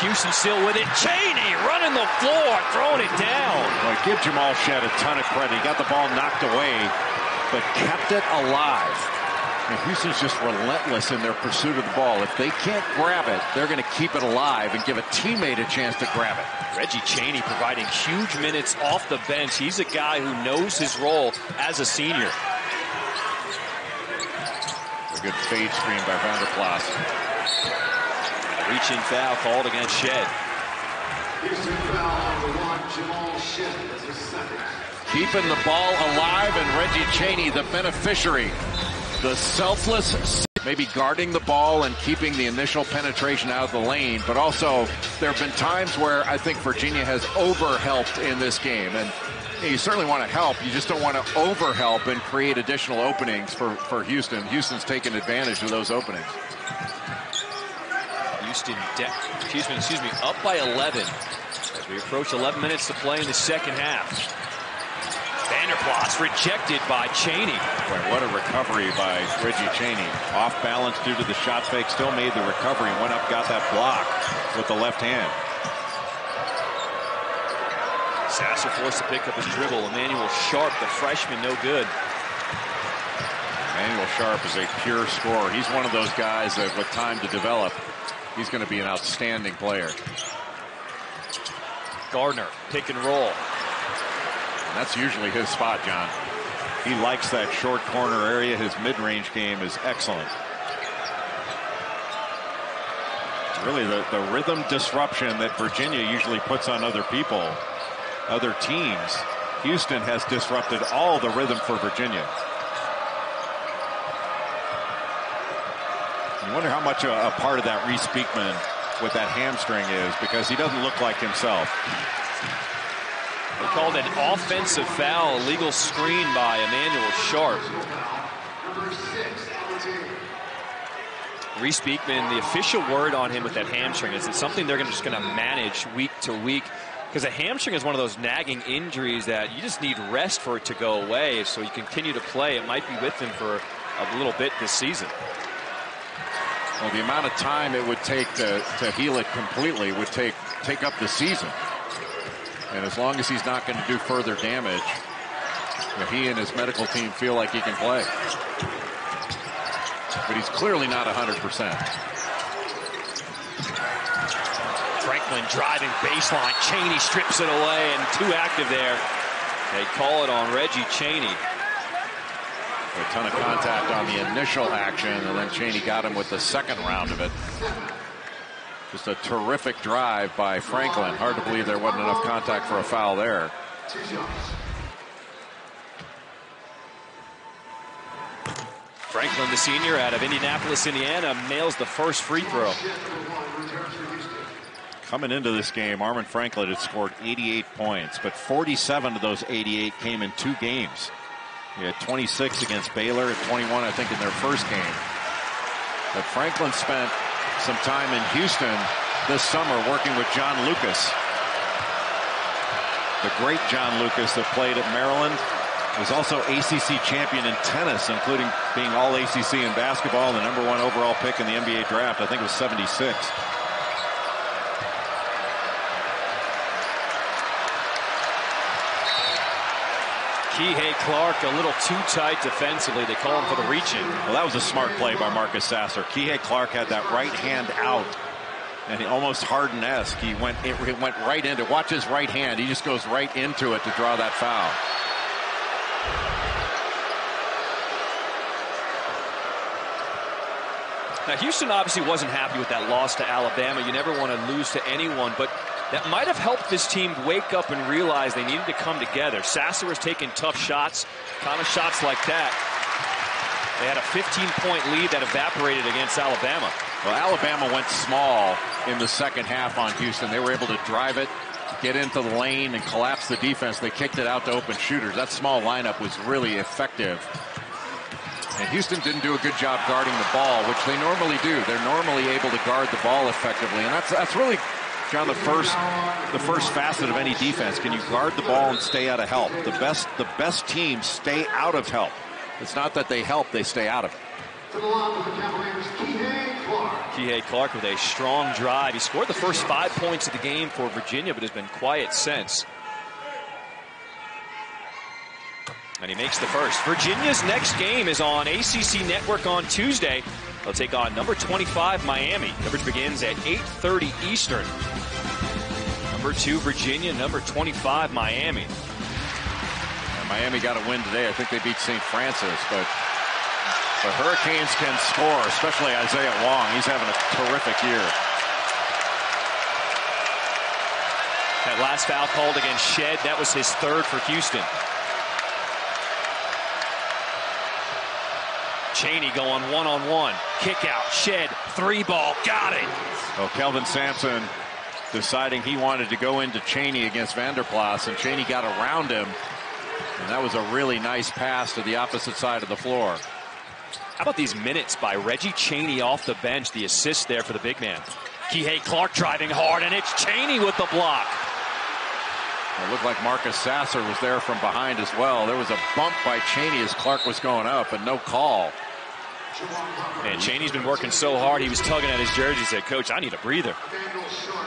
Houston still with it. Chaney running the floor, throwing it down. Well, give Jamal Shead a ton of credit. He got the ball knocked away, but kept it alive. And Houston's just relentless in their pursuit of the ball. If they can't grab it, they're going to keep it alive and give a teammate a chance to grab it. Reggie Chaney providing huge minutes off the bench. He's a guy who knows his role as a senior. A good fade screen by Vander Plas. Reaching foul called against Shead. Keeping the ball alive and Reggie Chaney the beneficiary. The selfless maybe guarding the ball and keeping the initial penetration out of the lane, but also there have been times where I think Virginia has over-helped in this game. And you certainly want to help. You just don't want to overhelp and create additional openings for, for Houston. Houston's taken advantage of those openings. Houston, excuse me, excuse me, up by 11 as we approach 11 minutes to play in the second half. Vander Vanderplas rejected by Chaney. Boy, what a recovery by Reggie Chaney. Off balance due to the shot fake, still made the recovery, went up, got that block with the left hand. Sasser forced to pick up his dribble. Emmanuel Sharp, the freshman, no good. Emmanuel Sharp is a pure scorer. He's one of those guys that with time to develop, he's going to be an outstanding player. Gardner, pick and roll. And that's usually his spot, John. He likes that short corner area. His mid-range game is excellent. Really the, the rhythm disruption that Virginia usually puts on other people, other teams. Houston has disrupted all the rhythm for Virginia. Wonder how much a, a part of that Reece Beekman with that hamstring is because he doesn't look like himself. They called an offensive foul, legal screen by Emmanuel Sharp. Reece Beekman, the official word on him with that hamstring is it's something they're just going to manage week to week because a hamstring is one of those nagging injuries that you just need rest for it to go away. So you continue to play. It might be with him for a little bit this season. Well, the amount of time it would take to, to heal it completely would take take up the season. And as long as he's not going to do further damage, you he and his medical team feel like he can play. But he's clearly not 100%. Franklin driving baseline. Chaney strips it away and too active there. They call it on Reggie Chaney. A ton of contact on the initial action, and then Chaney got him with the second round of it. Just a terrific drive by Franklin. Hard to believe there wasn't enough contact for a foul there. Franklin, the senior out of Indianapolis, Indiana, nails the first free throw. Coming into this game, Armaan Franklin had scored 88 points, but 47 of those 88 came in two games. He had 26 against Baylor and 21, I think, in their first game. But Franklin spent some time in Houston this summer working with John Lucas. The great John Lucas that played at Maryland was also ACC champion in tennis, including being all ACC in basketball the number one overall pick in the NBA draft. I think it was 76. Kihei Clark a little too tight defensively. They call him for the reach-in. Well, that was a smart play by Marcus Sasser. Kihei Clark had that right hand out, and he almost Harden-esque. He went it, it went right into. Watch his right hand. He just goes right into it to draw that foul. Now, Houston obviously wasn't happy with that loss to Alabama. You never want to lose to anyone, but that might have helped this team wake up and realize they needed to come together. Sasser was taking tough shots, kind of shots like that. They had a 15-point lead that evaporated against Alabama. Well, Alabama went small in the second half on Houston. They were able to drive it, get into the lane, and collapse the defense. They kicked it out to open shooters. That small lineup was really effective. And Houston didn't do a good job guarding the ball, which they normally do. They're normally able to guard the ball effectively, and that's that's really John, the first the first facet of any defense. Can you guard the ball and stay out of help? The best the best teams stay out of help. It's not that they help, they stay out of it. Kihei Clark with a strong drive. He scored the first five points of the game for Virginia, but has been quiet since. And he makes the first. Virginia's next game is on ACC Network on Tuesday. They'll take on number 25 Miami. Coverage begins at 8:30 Eastern. Number two Virginia, number 25 Miami. And Miami got a win today. I think they beat St. Francis, but the Hurricanes can score, especially Isaiah Wong. He's having a terrific year. That last foul called against Shead, that was his third for Houston. Chaney going one-on-one. Kick out. Shead, Three ball. Got it. Well, Kelvin Sampson deciding he wanted to go into Chaney against Vanderplas, and Chaney got around him. And that was a really nice pass to the opposite side of the floor. How about these minutes by Reggie Chaney off the bench? The assist there for the big man. Kihei Clark driving hard, and it's Chaney with the block. It looked like Marcus Sasser was there from behind as well. There was a bump by Chaney as Clark was going up, and no call. Man, Chaney's been working so hard. He was tugging at his jersey. He said, Coach, I need a breather.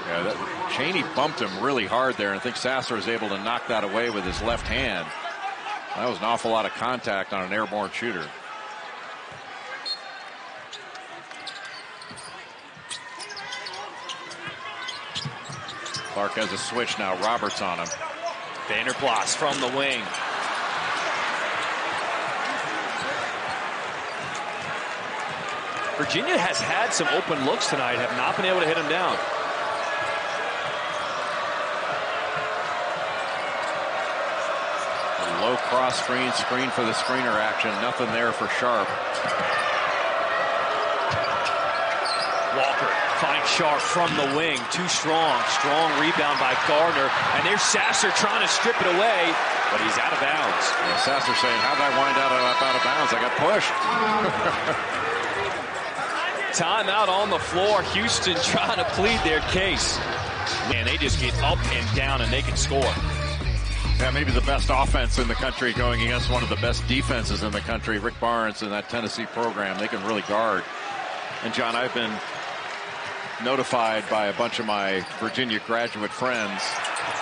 Yeah, that, Chaney bumped him really hard there, and I think Sasser was able to knock that away with his left hand. That was an awful lot of contact on an airborne shooter. Clark has a switch now. Roberts on him. Vander Plas from the wing. Virginia has had some open looks tonight, have not been able to hit him down. Low cross screen, screen for the screener action. Nothing there for Sharp. Walker finds Sharp from the wing. Too strong. Strong rebound by Gardner. And there's Sasser trying to strip it away, but he's out of bounds. Yeah, Sasser saying, how did I wind out, up out of bounds? I got pushed. Timeout on the floor. Houston trying to plead their case. Man, they just get up and down and they can score. Yeah, maybe the best offense in the country going against one of the best defenses in the country. Rick Barnes and that Tennessee program, they can really guard. And John, I've been notified by a bunch of my Virginia graduate friends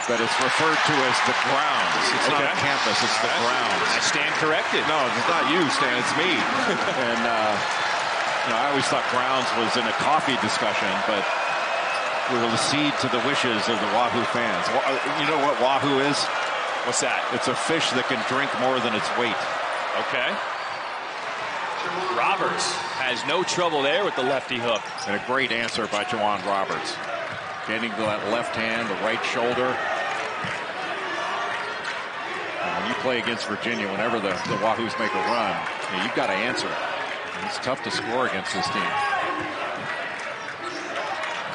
that it's referred to as the grounds. It's okay. not a campus, it's the grounds. I stand corrected. No, it's not you, Stan, it's me. and, uh, you know, I always thought Browns was in a coffee discussion, but we will accede to the wishes of the Wahoo fans. Uh, you know what Wahoo is? What's that? It's a fish that can drink more than its weight. Okay. Roberts has no trouble there with the lefty hook. And a great answer by J'Wan Roberts. Getting to that left hand, the right shoulder. And when you play against Virginia, whenever the, the Wahoos make a run, you know, you've got to answer. And it's tough to score against this team.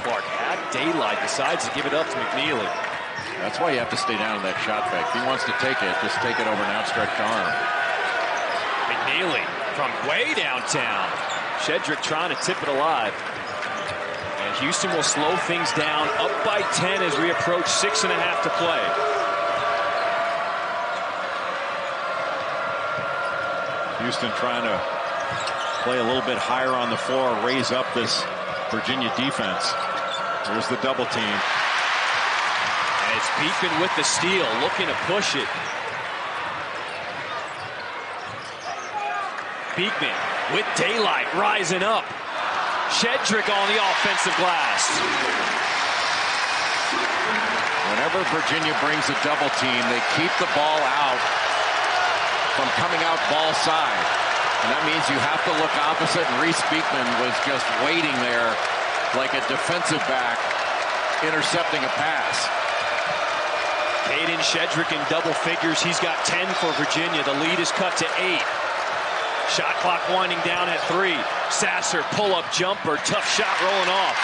Clark at daylight, decides to give it up to McNeely. That's why you have to stay down in that shot fake. If he wants to take it, just take it over an outstretched arm. McNeely from way downtown. Shedrick trying to tip it alive. And Houston will slow things down, up by 10 as we approach six and a half to play. Houston trying to play a little bit higher on the floor, raise up this Virginia defense. There's the double team. And it's Beekman with the steal, looking to push it. Beekman with daylight rising up. Shedrick on the offensive glass. Whenever Virginia brings a double team, they keep the ball out from coming out ball side. And that means you have to look opposite, and Reece Beekman was just waiting there like a defensive back intercepting a pass. Kadin Shedrick in double figures. He's got 10 for Virginia. The lead is cut to eight. Shot clock winding down at three. Sasser pull-up jumper. Tough shot rolling off.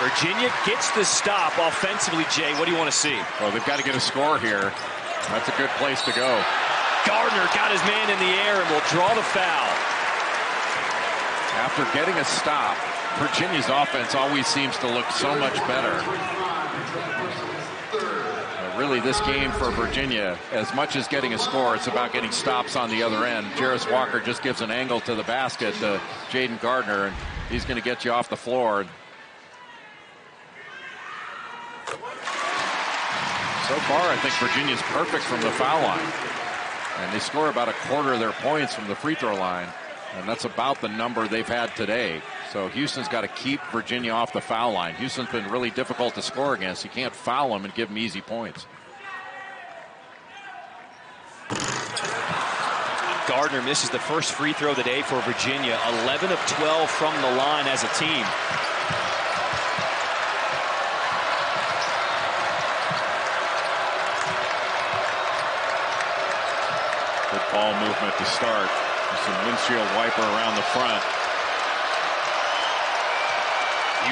Virginia gets the stop offensively, Jay. What do you want to see? Well, they've got to get a score here. That's a good place to go. Gardner got his man in the air and will draw the foul. After getting a stop, Virginia's offense always seems to look so much better. But really, this game for Virginia, as much as getting a score, it's about getting stops on the other end. Jarace Walker just gives an angle to the basket to Jayden Gardner, and he's going to get you off the floor. So far, I think Virginia's perfect from the foul line. And they score about a quarter of their points from the free throw line. And that's about the number they've had today. So Houston's got to keep Virginia off the foul line. Houston's been really difficult to score against. You can't foul them and give them easy points. Gardner misses the first free throw of the day for Virginia. 11 of 12 from the line as a team. Ball movement to start. Some windshield wiper around the front.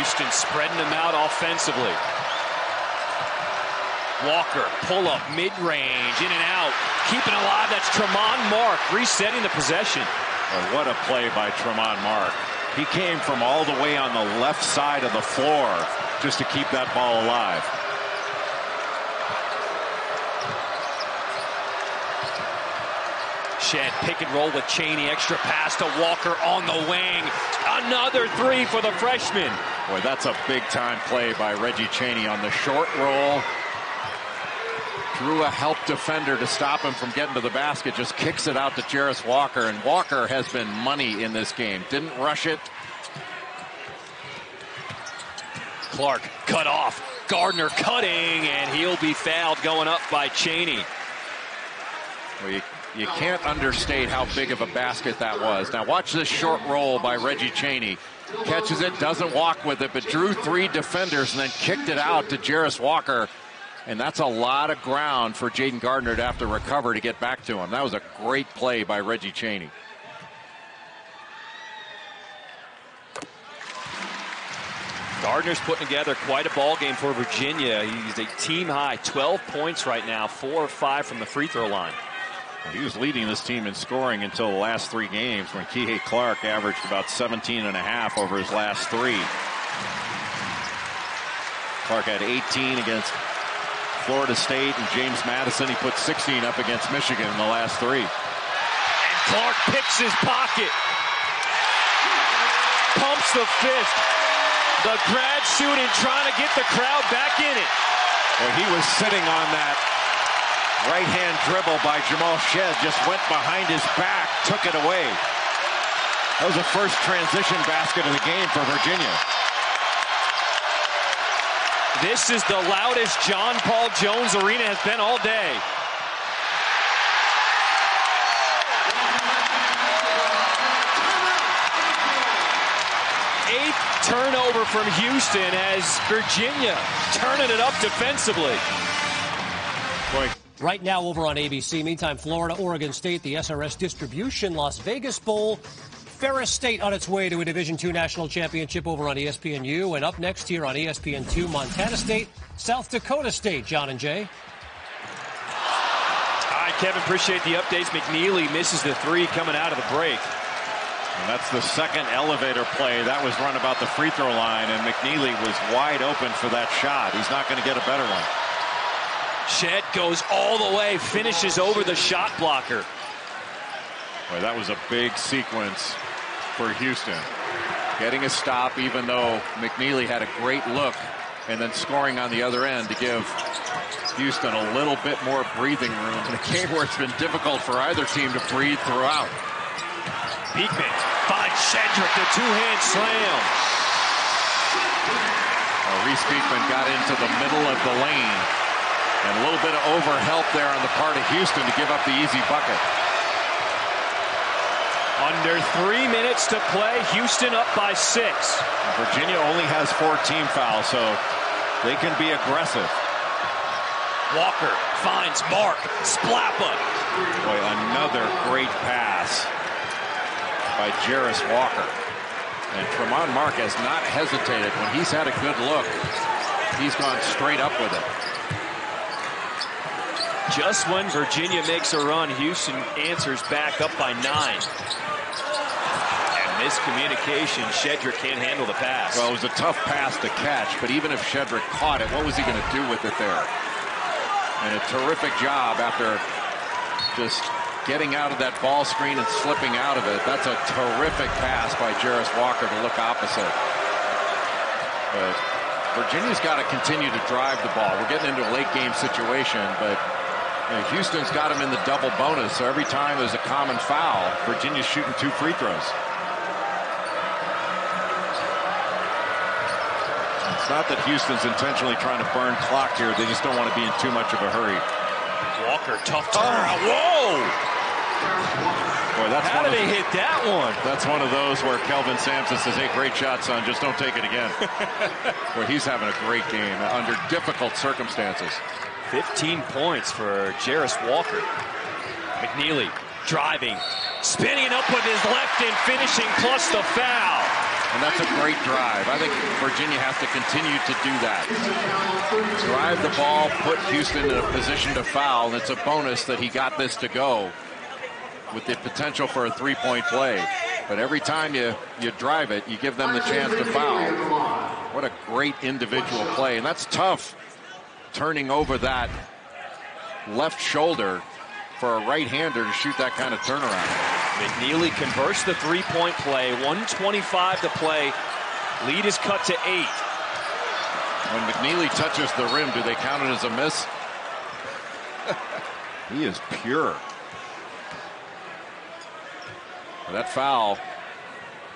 Houston spreading them out offensively. Walker, pull up, mid-range, in and out. Keeping alive, that's Tramon Mark, resetting the possession. Well, what a play by Tramon Mark. He came from all the way on the left side of the floor just to keep that ball alive. Shead pick and roll with Chaney. Extra pass to Walker on the wing. Another three for the freshman. Boy, that's a big time play by Reggie Chaney on the short roll. Drew a help defender to stop him from getting to the basket. Just kicks it out to Jarace Walker. And Walker has been money in this game. Didn't rush it. Clark cut off. Gardner cutting, and he'll be fouled going up by Chaney. Well, you, you can't understate how big of a basket that was. Now watch this short roll by Reggie Chaney. Catches it, doesn't walk with it, but drew three defenders and then kicked it out to Jarace Walker. And that's a lot of ground for Jayden Gardner to have to recover to get back to him. That was a great play by Reggie Chaney. Gardner's putting together quite a ball game for Virginia. He's a team high 12 points right now, four or five from the free throw line. He was leading this team in scoring until the last three games when Kihei Clark averaged about 17 and a half over his last three. Clark had 18 against Florida State and James Madison. He put 16 up against Michigan in the last three. And Clark picks his pocket. Pumps the fist. The grad student trying to get the crowd back in it. Well, he was sitting on that right hand dribble by Jamal Shead. Just went behind his back, took it away. That was the first transition basket of the game for Virginia. This is the loudest John Paul Jones Arena has been all day. Eighth turnover from Houston as Virginia turning it up defensively. Boy, Right now over on ABC. Meantime, Florida, Oregon State, the SRS Distribution Las Vegas Bowl. Ferris State on its way to a Division II national championship over on ESPNU. And up next here on ESPN2, Montana State, South Dakota State. John and Jay. All right, Kevin, appreciate the updates. McNeely misses the three coming out of the break. And that's the second elevator play. That was run about the free throw line, and McNeely was wide open for that shot. He's not going to get a better one. Shead goes all the way, finishes over the shot blocker. Boy, that was a big sequence for Houston. Getting a stop, even though McNeely had a great look, and then scoring on the other end to give Houston a little bit more breathing room in a game where it's been difficult for either team to breathe throughout. Beekman finds Shedrick, the two-hand slam. Well, Reece Beekman got into the middle of the lane. And a little bit of overhelp there on the part of Houston to give up the easy bucket. Under three minutes to play, Houston up by six. Virginia only has four team fouls, so they can be aggressive. Walker finds Mark. Splappa. Boy, another great pass by Jarace Walker. And Tramon Mark has not hesitated. When he's had a good look, he's gone straight up with it. Just when Virginia makes a run, Houston answers back up by nine. And miscommunication, Shedrick can't handle the pass. Well, it was a tough pass to catch, but even if Shedrick caught it, what was he going to do with it there? And a terrific job after just getting out of that ball screen and slipping out of it. That's a terrific pass by Jarace Walker to look opposite. But Virginia's got to continue to drive the ball. We're getting into a late game situation, but Houston's got him in the double bonus. So every time there's a common foul, Virginia's shooting two free throws. It's not that Houston's intentionally trying to burn clock here. They just don't want to be in too much of a hurry. Walker, tough oh, turnaround. Whoa! Boy, that's How one did of, they hit that one? That's one of those where Kelvin Sampson says, hey, great shot, son. Just don't take it again. where he's having a great game under difficult circumstances. 15 points for Jarace Walker. McNeely driving, spinning up with his left and finishing, plus the foul. And that's a great drive. I think Virginia has to continue to do that. Drive the ball, put Houston in a position to foul, and it's a bonus that he got this to go with the potential for a three-point play. But every time you, you drive it, you give them the chance to foul. What a great individual play. And that's tough, turning over that left shoulder for a right-hander to shoot that kind of turnaround. McNeely converts the three-point play. 125 to play. Lead is cut to eight. When McNeely touches the rim, do they count it as a miss? he is pure. That foul,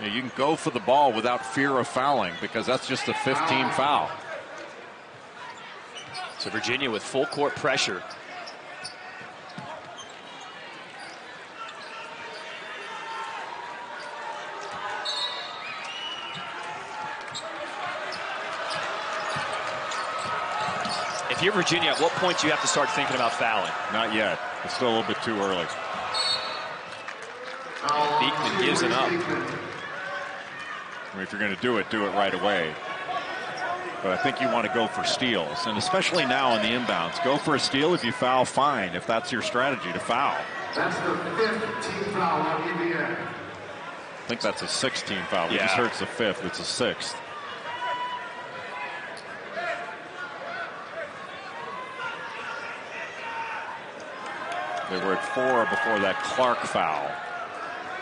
you, know, you can go for the ball without fear of fouling because that's just a 15 ah. foul. So Virginia with full court pressure. If you're Virginia, at what point do you have to start thinking about fouling? Not yet. It's still a little bit too early. Beekman gives it up. I mean, if you're going to do it, do it right away. But I think you want to go for steals, and especially now in the inbounds. Go for a steal. If you foul, fine. If that's your strategy to foul. That's the fifth team foul on UVA. I think that's a 16 foul. We Yeah. just heard it's a fifth. It's a sixth. They were at four before that Clark foul.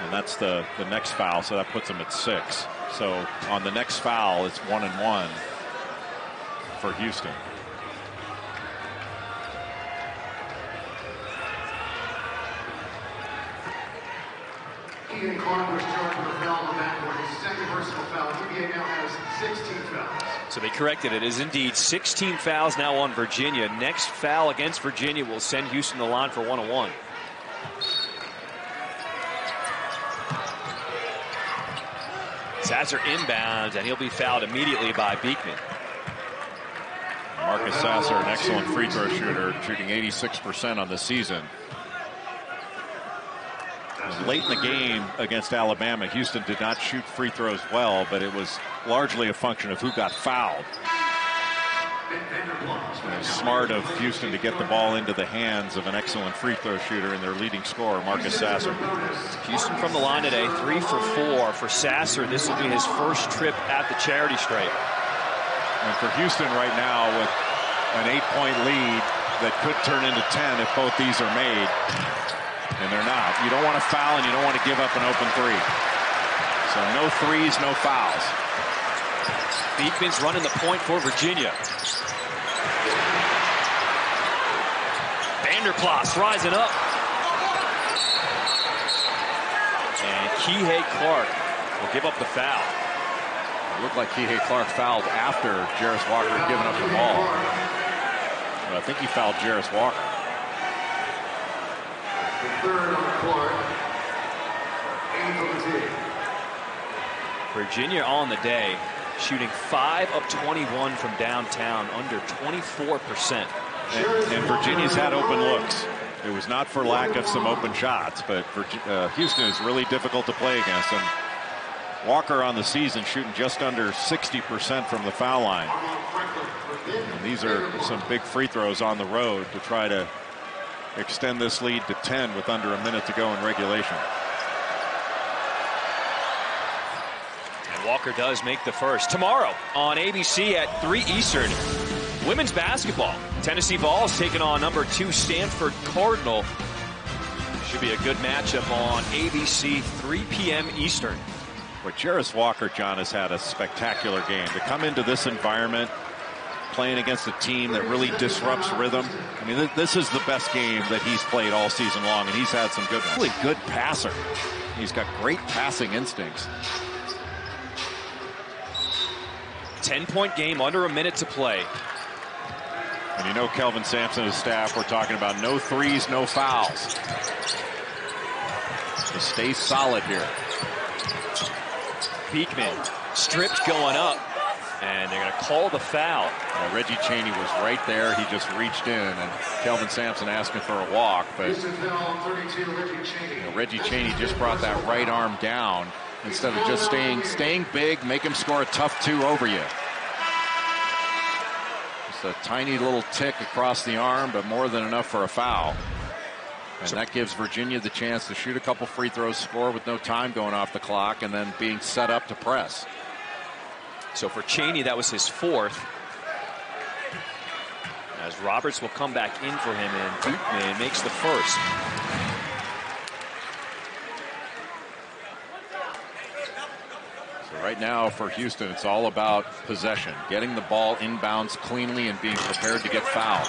And that's the, the next foul, so that puts them at six. So on the next foul, it's one and one for Houston. Kihei Clark was charged with a foul on the backboard. His second personal foul. UVA now has 16 fouls. So they corrected it. It is indeed 16 fouls now on Virginia. Next foul against Virginia will send Houston to the line for one on one. Sasser inbounds, and he'll be fouled immediately by Beekman. Marcus Sasser, an excellent free throw shooter, shooting 86% on the season. Late in the game against Alabama, Houston did not shoot free throws well, but it was largely a function of who got fouled. Smart of Houston to get the ball into the hands of an excellent free throw shooter and their leading scorer, Marcus Sasser. Houston from the line today, three for four for Sasser. This will be his first trip at the charity stripe. And for Houston right now, with an eight-point lead that could turn into 10 if both these are made, and they're not. You don't want to foul and you don't want to give up an open three. So no threes, no fouls. Beekman's running the point for Virginia. Vander Plas rising up. And Kihei Clark will give up the foul. It looked like Kihei Clark fouled after Jarace Walker had given up the ball. But I think he fouled Jarace Walker. The third Clark. Eight for the team. Virginia on the day, shooting 5 of 21 from downtown, under 24%. And, and Virginia's had open looks. It was not for lack of some open shots, but Virgi- uh, Houston is really difficult to play against. And Walker on the season shooting just under 60% from the foul line. And these are some big free throws on the road to try to extend this lead to 10 with under a minute to go in regulation. And Walker does make the first. Tomorrow on ABC at 3 Eastern, women's basketball. Tennessee Vols taking on number two Stanford Cardinal. Should be a good matchup on ABC 3 p.m. Eastern. But Jarace Walker, John, has had a spectacular game. To come into this environment, playing against a team that really disrupts rhythm. I mean, th- this is the best game that he's played all season long, and he's had some good, really good passer. He's got great passing instincts. 10 point game, under a minute to play. And you know Kelvin Sampson and his staff were talking about no threes, no fouls. To stay solid here. Beekman stripped going up, and they're going to call the foul. Uh, Reggie Chaney was right there. He just reached in, and Kelvin Sampson asking for a walk, but Houston foul on 32, Reggie Chaney. you know, Reggie Chaney just brought that right arm down instead of just staying staying big, make him score a tough two over you. Just a tiny little tick across the arm, but more than enough for a foul. And that gives Virginia the chance to shoot a couple free throws, score with no time going off the clock, and then being set up to press. So for Chaney, that was his fourth. As Roberts will come back in for him, and Beekman makes the first. So right now for Houston, it's all about possession, getting the ball inbounds cleanly and being prepared to get fouled.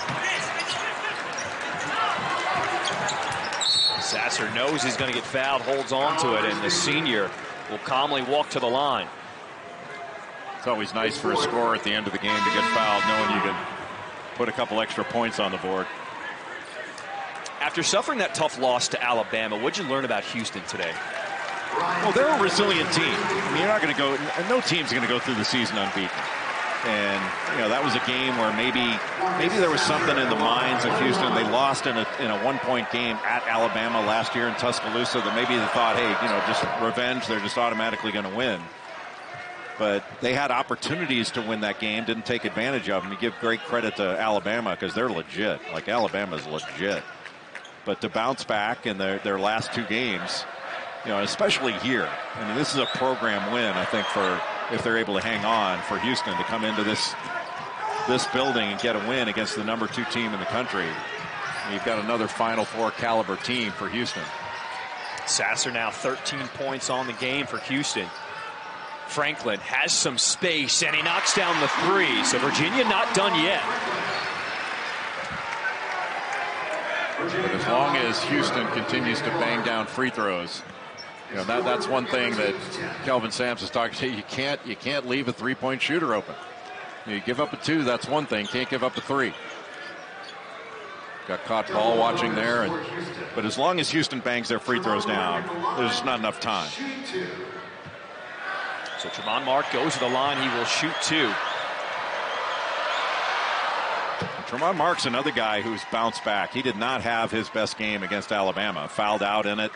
Sasser knows he's going to get fouled, holds on to it, and the senior will calmly walk to the line. It's always nice for a scorer at the end of the game to get fouled, knowing you can put a couple extra points on the board. After suffering that tough loss to Alabama, what'd you learn about Houston today? Well, they're a resilient team. I mean, you're not going to go, no team's going to go through the season unbeaten. And, you know, that was a game where maybe maybe there was something in the minds of Houston. They lost in a, in a one-point game at Alabama last year in Tuscaloosa that maybe they thought, hey, you know, just revenge, they're just automatically going to win. But they had opportunities to win that game, didn't take advantage of them. You give great credit to Alabama because they're legit. Like, Alabama's legit. But to bounce back in their, their last two games, you know, especially here. I mean, this is a program win, I think, for if they're able to hang on for Houston to come into this this building and get a win against the number two team in the country. And you've got another Final Four caliber team for Houston. Sasser now 13 points on the game for Houston. Franklin has some space and he knocks down the three. So Virginia not done yet. But as long as Houston continues to bang down free throws, you know, that, that's one thing that Kelvin Sampson is talking to. You can't, you can't leave a three-point shooter open. You give up a two, that's one thing. Can't give up a three. Got caught ball watching there. And, but as long as Houston bangs their free throws down, there's not enough time. So Tramon Mark goes to the line. He will shoot two. Tramon Mark's another guy who's bounced back. He did not have his best game against Alabama. Fouled out in it.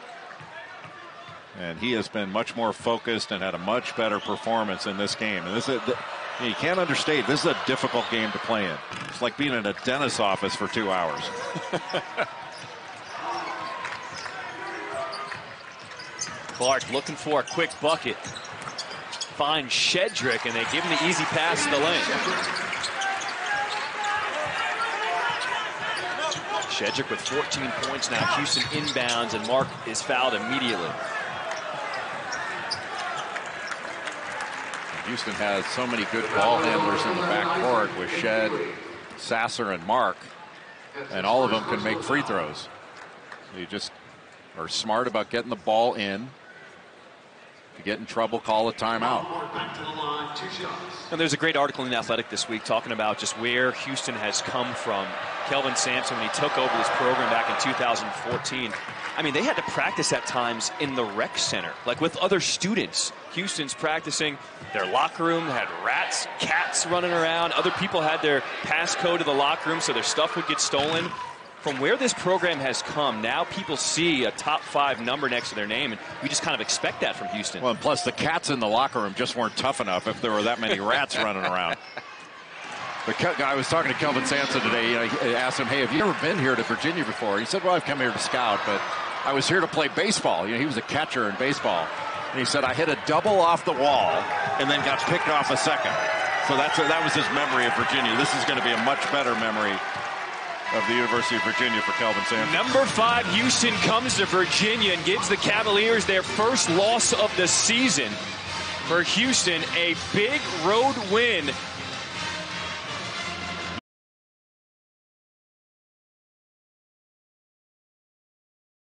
And he has been much more focused and had a much better performance in this game. And this is, you can't understate, this is a difficult game to play in. It's like being in a dentist's office for two hours. Clark looking for a quick bucket. Finds Shedrick, and they give him the easy pass to the lane. Shedrick with 14 points now. Houston inbounds, and Mark is fouled immediately. Houston has so many good ball handlers in the backcourt with Shead, Sasser, and Mark, and all of them can make free throws. You just are smart about getting the ball in. If you get in trouble, call a timeout. And there's a great article in the Athletic this week talking about just where Houston has come from. Kelvin Sampson, when he took over this program back in 2014, I mean, they had to practice at times in the rec center, like with other students. Houston's practicing. Their locker room had rats, cats running around. Other people had their passcode to the locker room so their stuff would get stolen. From where this program has come, now people see a top five number next to their name, and we just kind of expect that from Houston. Well, and plus the cats in the locker room just weren't tough enough if there were that many rats running around. I was talking to Kelvin Sampson today. I asked him, "Hey, have you ever been here to Virginia before?" He said, "Well, I've come here to scout, but I was here to play baseball. You know, he was a catcher in baseball." And he said, "I hit a double off the wall and then got picked off a second. So that's a, that was his memory of Virginia. This is going to be a much better memory of the University of Virginia for Kelvin Sampson. Number five, Houston comes to Virginia and gives the Cavaliers their first loss of the season. For Houston, a big road win